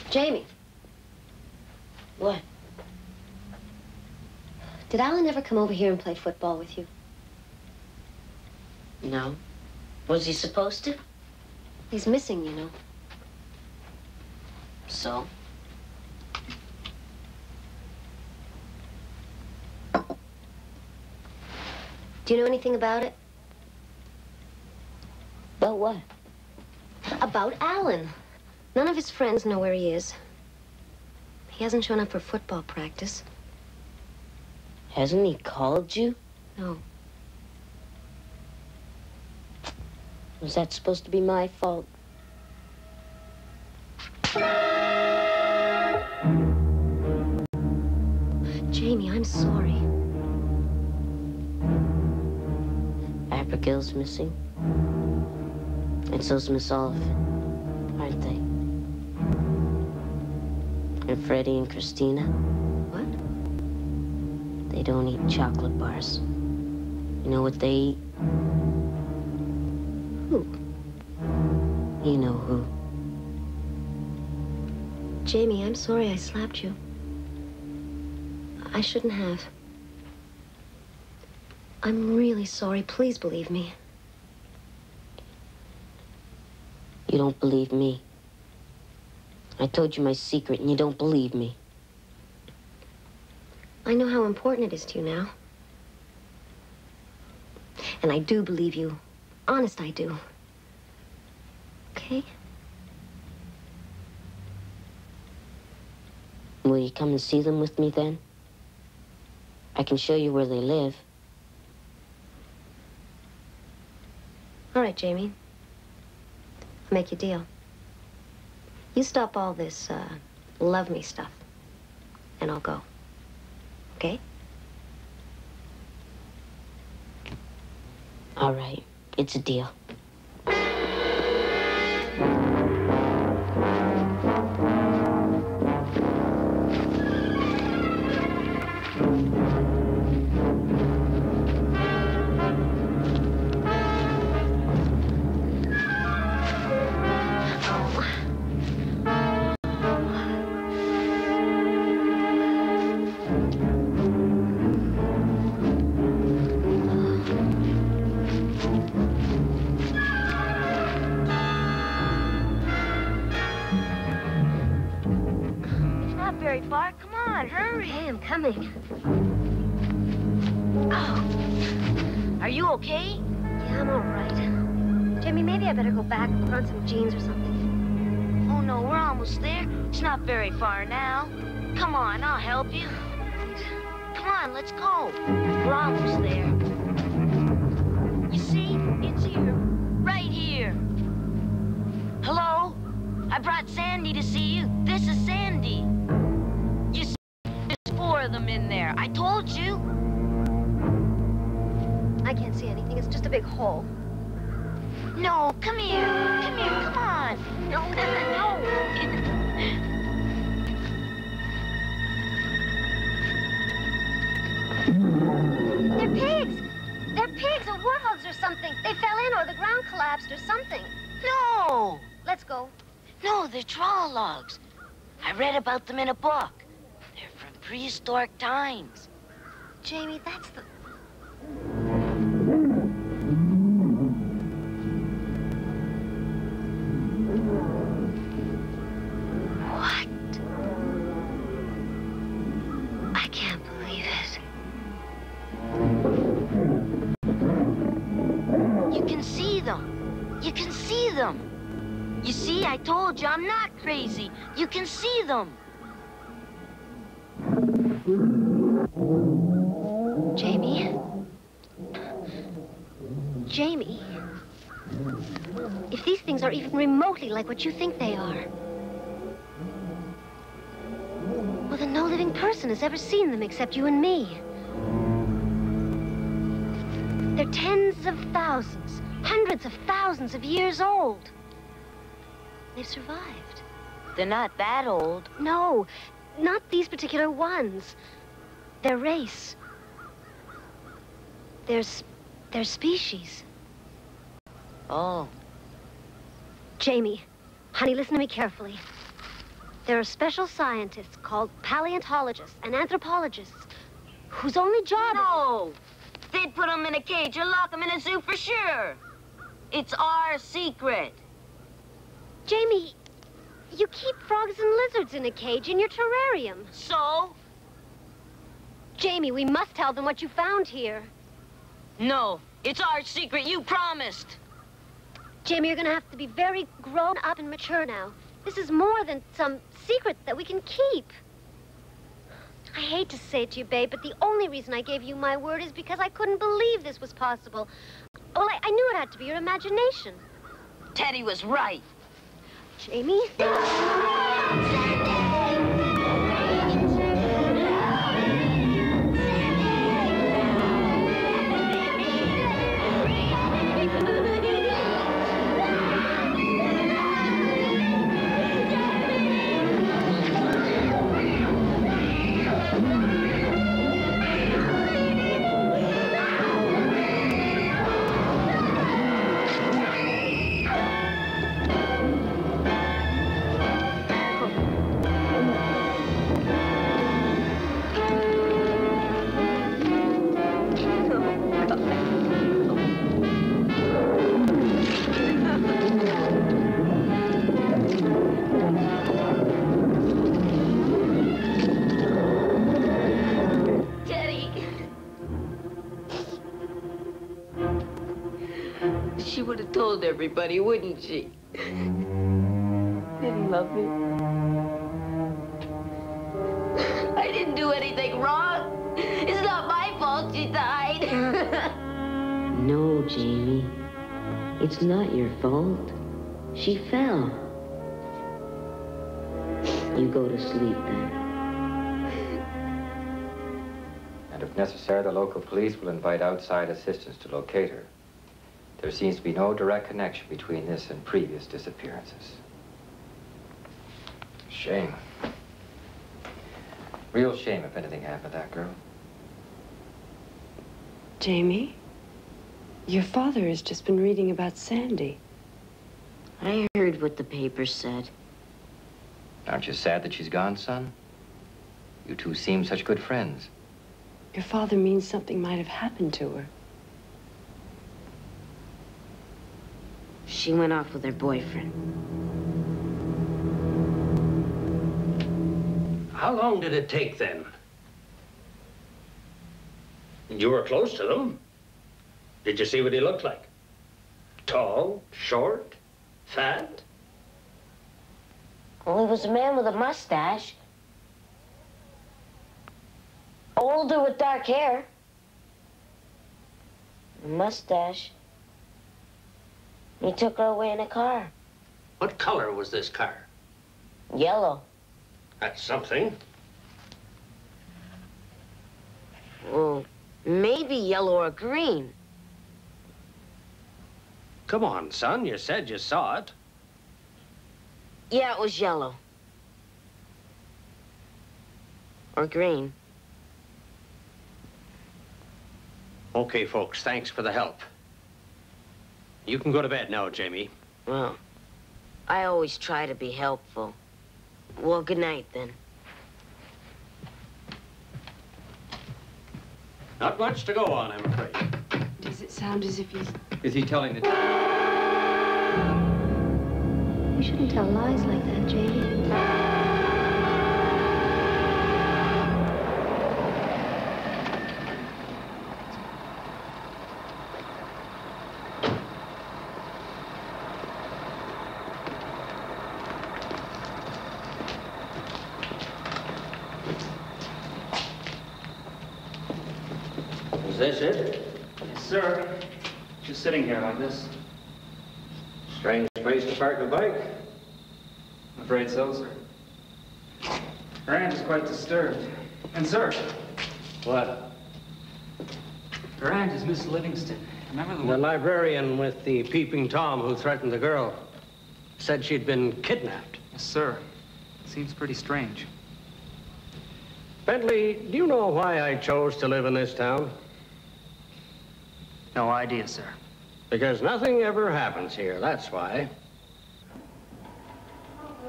Jamie. What? Did Alan ever come over here and play football with you? No. Was he supposed to? He's missing, you know. So? Do you know anything about it? About what? About Alan. None of his friends know where he is. He hasn't shown up for football practice. Hasn't he called you? No. Was that supposed to be my fault? Jamie, I'm sorry. Abigail's missing. And so's Miss Oliphant, And Freddie and Christina. What? They don't eat chocolate bars. You know what they eat? Who? You know who. Jamie, I'm sorry I slapped you. I shouldn't have. I'm really sorry. Please believe me. You don't believe me. I told you my secret and you don't believe me. I know how important it is to you now. And I do believe you. Honest, I do. Okay? Will you come and see them with me then? I can show you where they live. All right, Jamie. I'll make you a deal. You stop all this, uh, love me stuff, and I'll go. Okay? All right. It's a deal. Coming. Oh. Are you okay? Yeah, I'm all right. Jamie, maybe I better go back and put on some jeans or something. Oh, no, we're almost there. It's not very far now. Come on, I'll help you. Come on, let's go. We're almost there. You see? It's here. Right here. Hello? I brought Sandy to see you. A big hole. No, come here. Come here, come on. No, no, They're pigs! They're pigs or warthogs or something. They fell in or the ground collapsed or something. No! Let's go. No, they're Tra-la-logs. I read about them in a book. They're from prehistoric times. Jamie, that's the... You see, I told you, I'm not crazy. You can see them. Jamie? Jamie? If these things are even remotely like what you think they are, well, then no living person has ever seen them except you and me. They're tens of thousands, hundreds of thousands of years old. They've survived. They're not that old. No, not these particular ones. Their race. Their, their species. Oh. Jamie, honey, listen to me carefully. There are special scientists called paleontologists and anthropologists whose only job No! They'd put them in a cage or lock them in a zoo for sure. It's our secret. Jamie, you keep frogs and lizards in a cage in your terrarium. So? Jamie, we must tell them what you found here. No, it's our secret. You promised. Jamie, you're gonna have to be very grown up and mature now. This is more than some secret that we can keep. I hate to say it to you, babe, but the only reason I gave you my word is because I couldn't believe this was possible. Well, I, I knew it had to be your imagination. Teddy was right. Jamie? Everybody, wouldn't she? Didn't love me. I didn't do anything wrong. It's not my fault she died. *laughs* No, Jamie. It's not your fault. She fell. You go to sleep then. And if necessary, the local police will invite outside assistance to locate her. There seems to be no direct connection between this and previous disappearances. Shame. Real shame if anything happened to that girl. Jamie, your father has just been reading about Sandy. I heard what the paper said. Aren't you sad that she's gone, son? You two seem such good friends. Your father means something might have happened to her. She went off with her boyfriend. How long did it take then? You were close to them. Did you see what he looked like? Tall, short, fat? Well, he was a man with a mustache. Older with dark hair. A mustache. He took her away in a car. What color was this car? Yellow. That's something. Well, maybe yellow or green. Come on, son. You said you saw it. Yeah, it was yellow. Or green. Okay, folks. Thanks for the help. You can go to bed now, Jamie. Well, I always try to be helpful. Well, good night, then. Not much to go on, I'm afraid. Does it sound as if he's... Is he telling the truth? You shouldn't tell lies like that, Jamie. Is this it? Yes, sir. Just sitting here like this. Strange place to park a bike. I'm afraid so, sir. Her aunt is quite disturbed. And, sir, What? her aunt is Miss Livingston. Remember the The one? librarian with the peeping Tom who threatened the girl said she'd been kidnapped. Yes, sir. Seems pretty strange. Bentley, do you know why I chose to live in this town? No idea, sir. Because nothing ever happens here, that's why.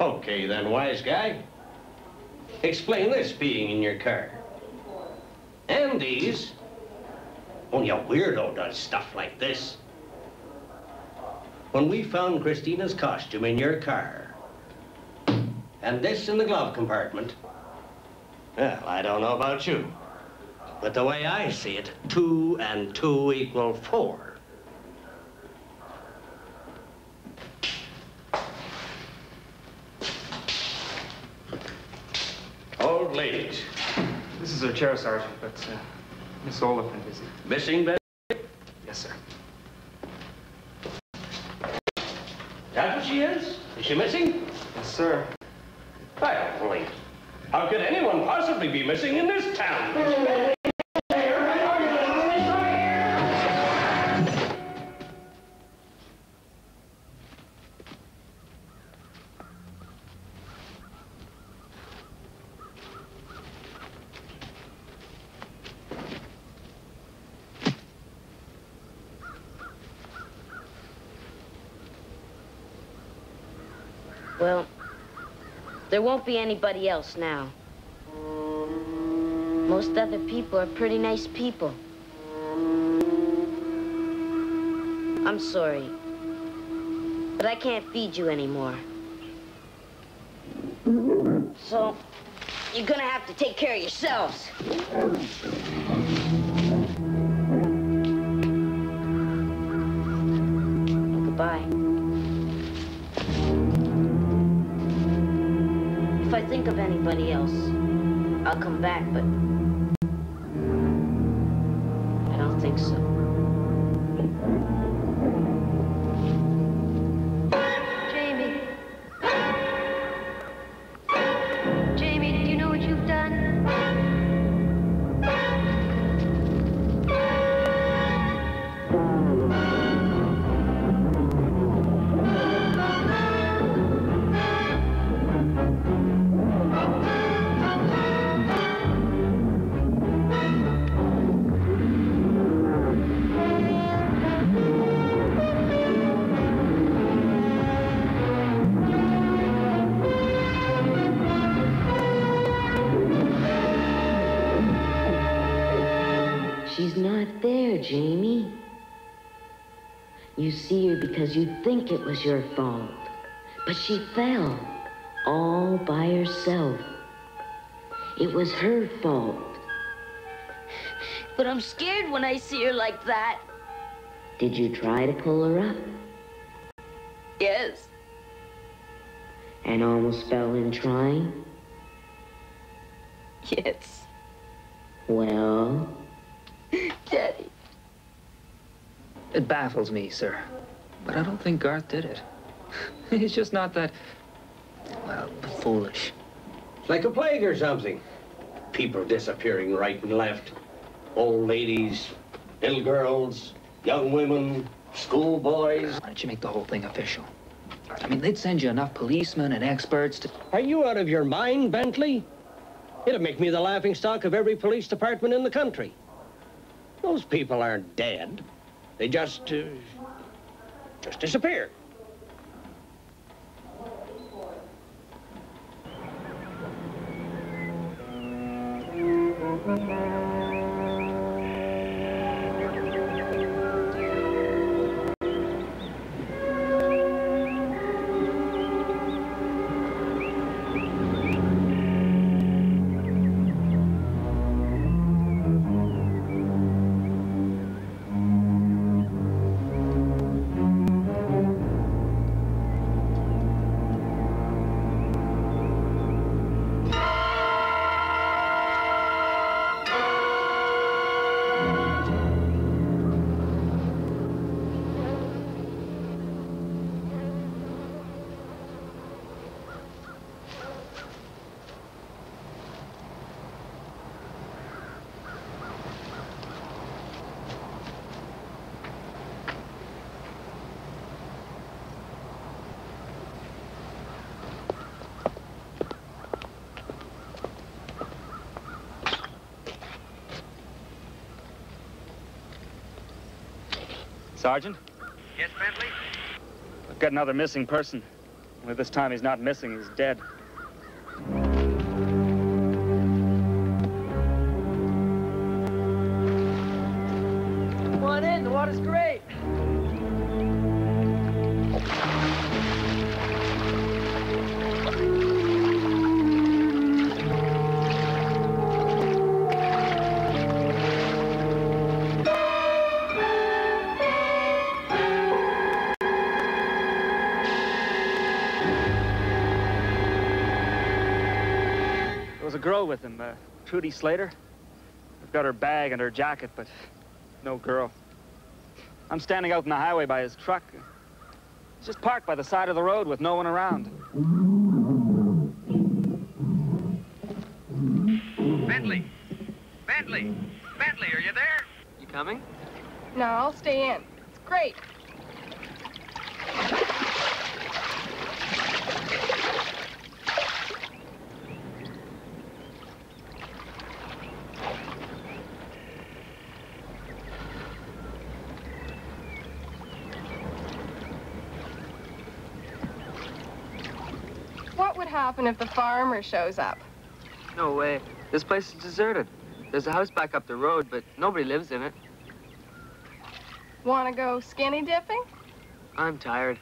Okay, then, wise guy. Explain this being in your car. And these. Only a weirdo does stuff like this. When we found Christina's costume in your car, and this in the glove compartment, well, I don't know about you, but the way I see it, two and two equal four. Old ladies. This is her chair, Sergeant, but uh, Miss Oliphant is Missing, Ben? Yes, sir. That's what she is? Is she missing? Yes, sir. I don't believe. How could anyone possibly be missing in this town? There won't be anybody else now. Most other people are pretty nice people. I'm sorry, but I can't feed you anymore. So, you're gonna have to take care of yourselves. Anybody else, I'll come back, but think it was your fault. But she fell all by herself. It was her fault. But I'm scared when I see her like that. Did you try to pull her up? Yes. And almost fell in trying? Yes. Well? *laughs* Daddy. It baffles me, sir. But I don't think Garth did it. *laughs* He's just not that, well, foolish. It's like a plague or something. People disappearing right and left. Old ladies, little girls, young women, schoolboys. Why don't you make the whole thing official? I mean, they'd send you enough policemen and experts to... Are you out of your mind, Bentley? It'd make me the laughing stock of every police department in the country. Those people aren't dead. They just, uh, just disappeared. Sergeant? Yes, Bentley? I've got another missing person. Only this time he's not missing, he's dead. Girl with him, uh, Trudy Slater. I've got her bag and her jacket, but no girl. I'm standing out in the highway by his truck. It's just parked by the side of the road with no one around. Bentley! Bentley! Bentley, are you there? You coming? No, I'll stay in. It's great. What would happen if the farmer shows up? No way. This place is deserted. There's a house back up the road, but nobody lives in it. Want to go skinny dipping? I'm tired.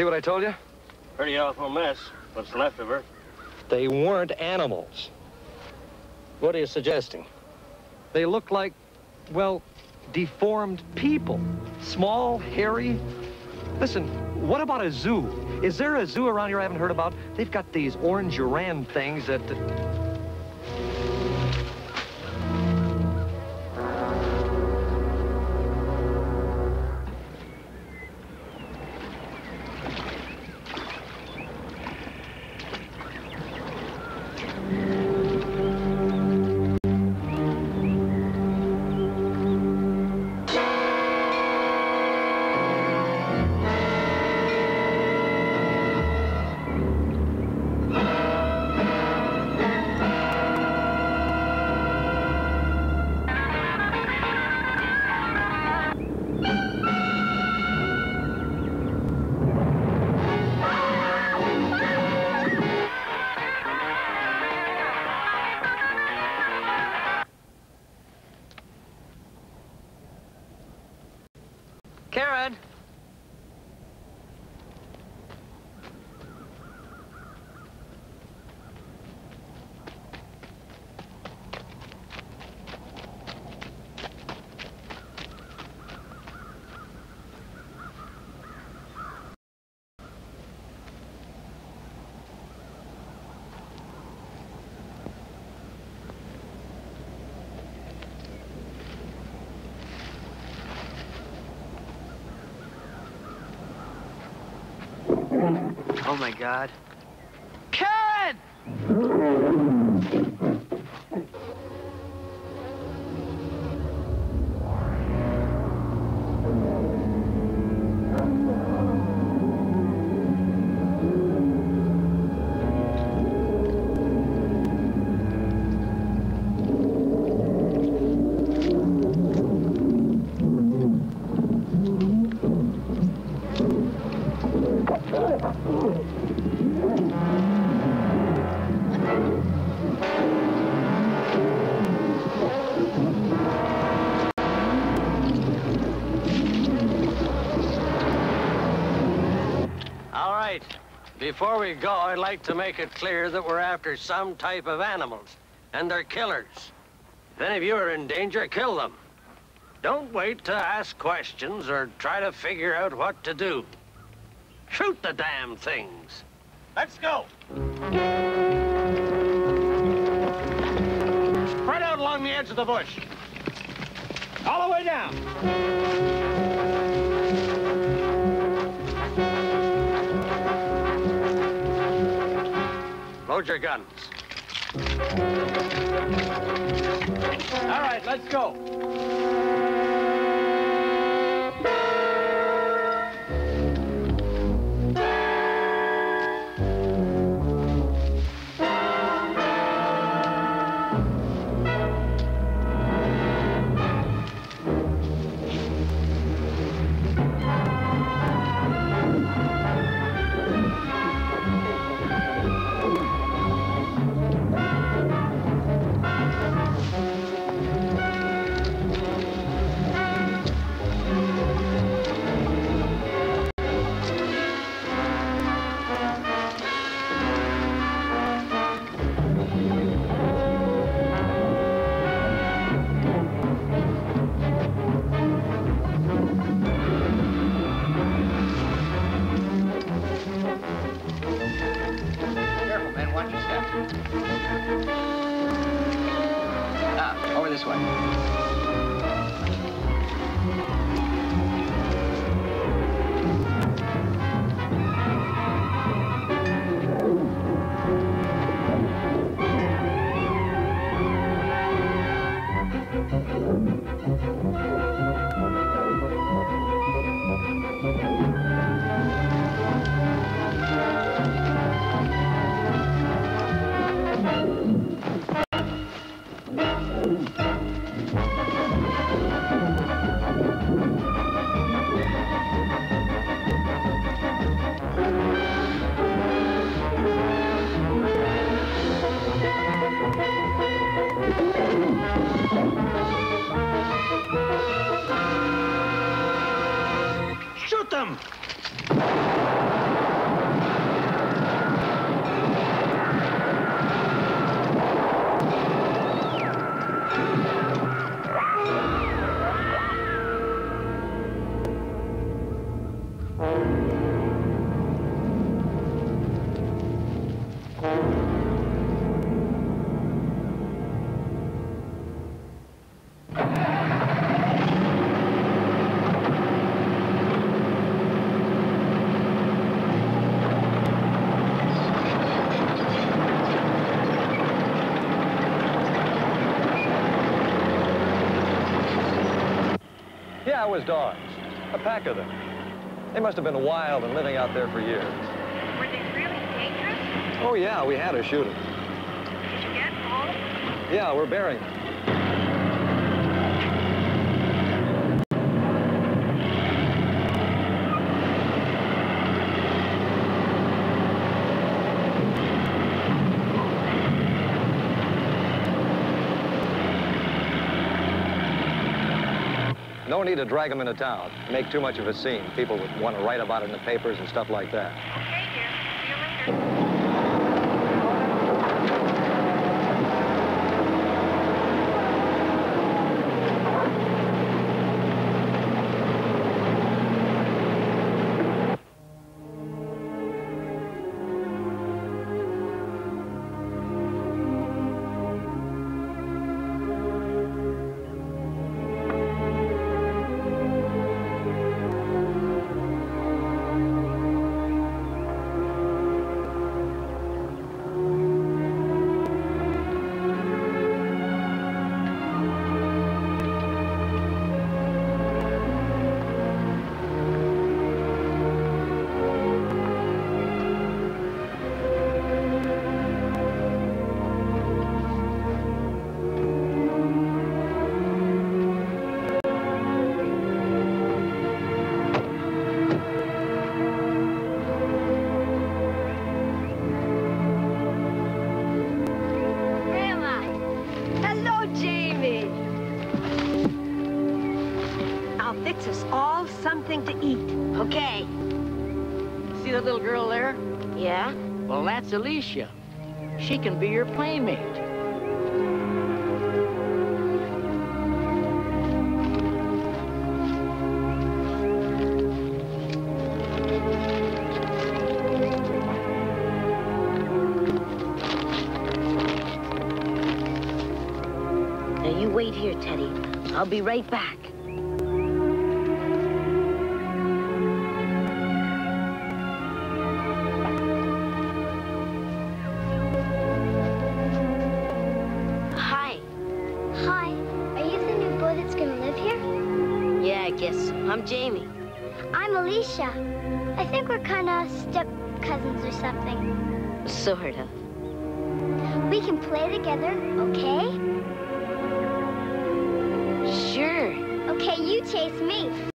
See what I told you? Pretty awful mess. What's left of her. They weren't animals. What are you suggesting? They look like, well, deformed people. Small, hairy. Listen, what about a zoo? Is there a zoo around here I haven't heard about? They've got these orange oran things that... Oh my God. Before we go, I'd like to make it clear that we're after some type of animals, and they're killers. Then, if any of you are in danger, kill them. Don't wait to ask questions or try to figure out what to do. Shoot the damn things. Let's go. Spread out along the edge of the bush. All the way down. Load your guns. All right, let's go. Was dogs. A pack of them. They must have been wild and living out there for years. Were they really dangerous? Oh, yeah, we had to shoot them. Did you get home? Yeah, we're burying them. No need to drag him into town. Make too much of a scene. People would want to write about it in the papers and stuff like that. That's Alicia. She can be your playmate. Now, you wait here, Teddy. I'll be right back. We're kind of step cousins or something. Sort of. We can play together, okay? Sure. Okay, you chase me.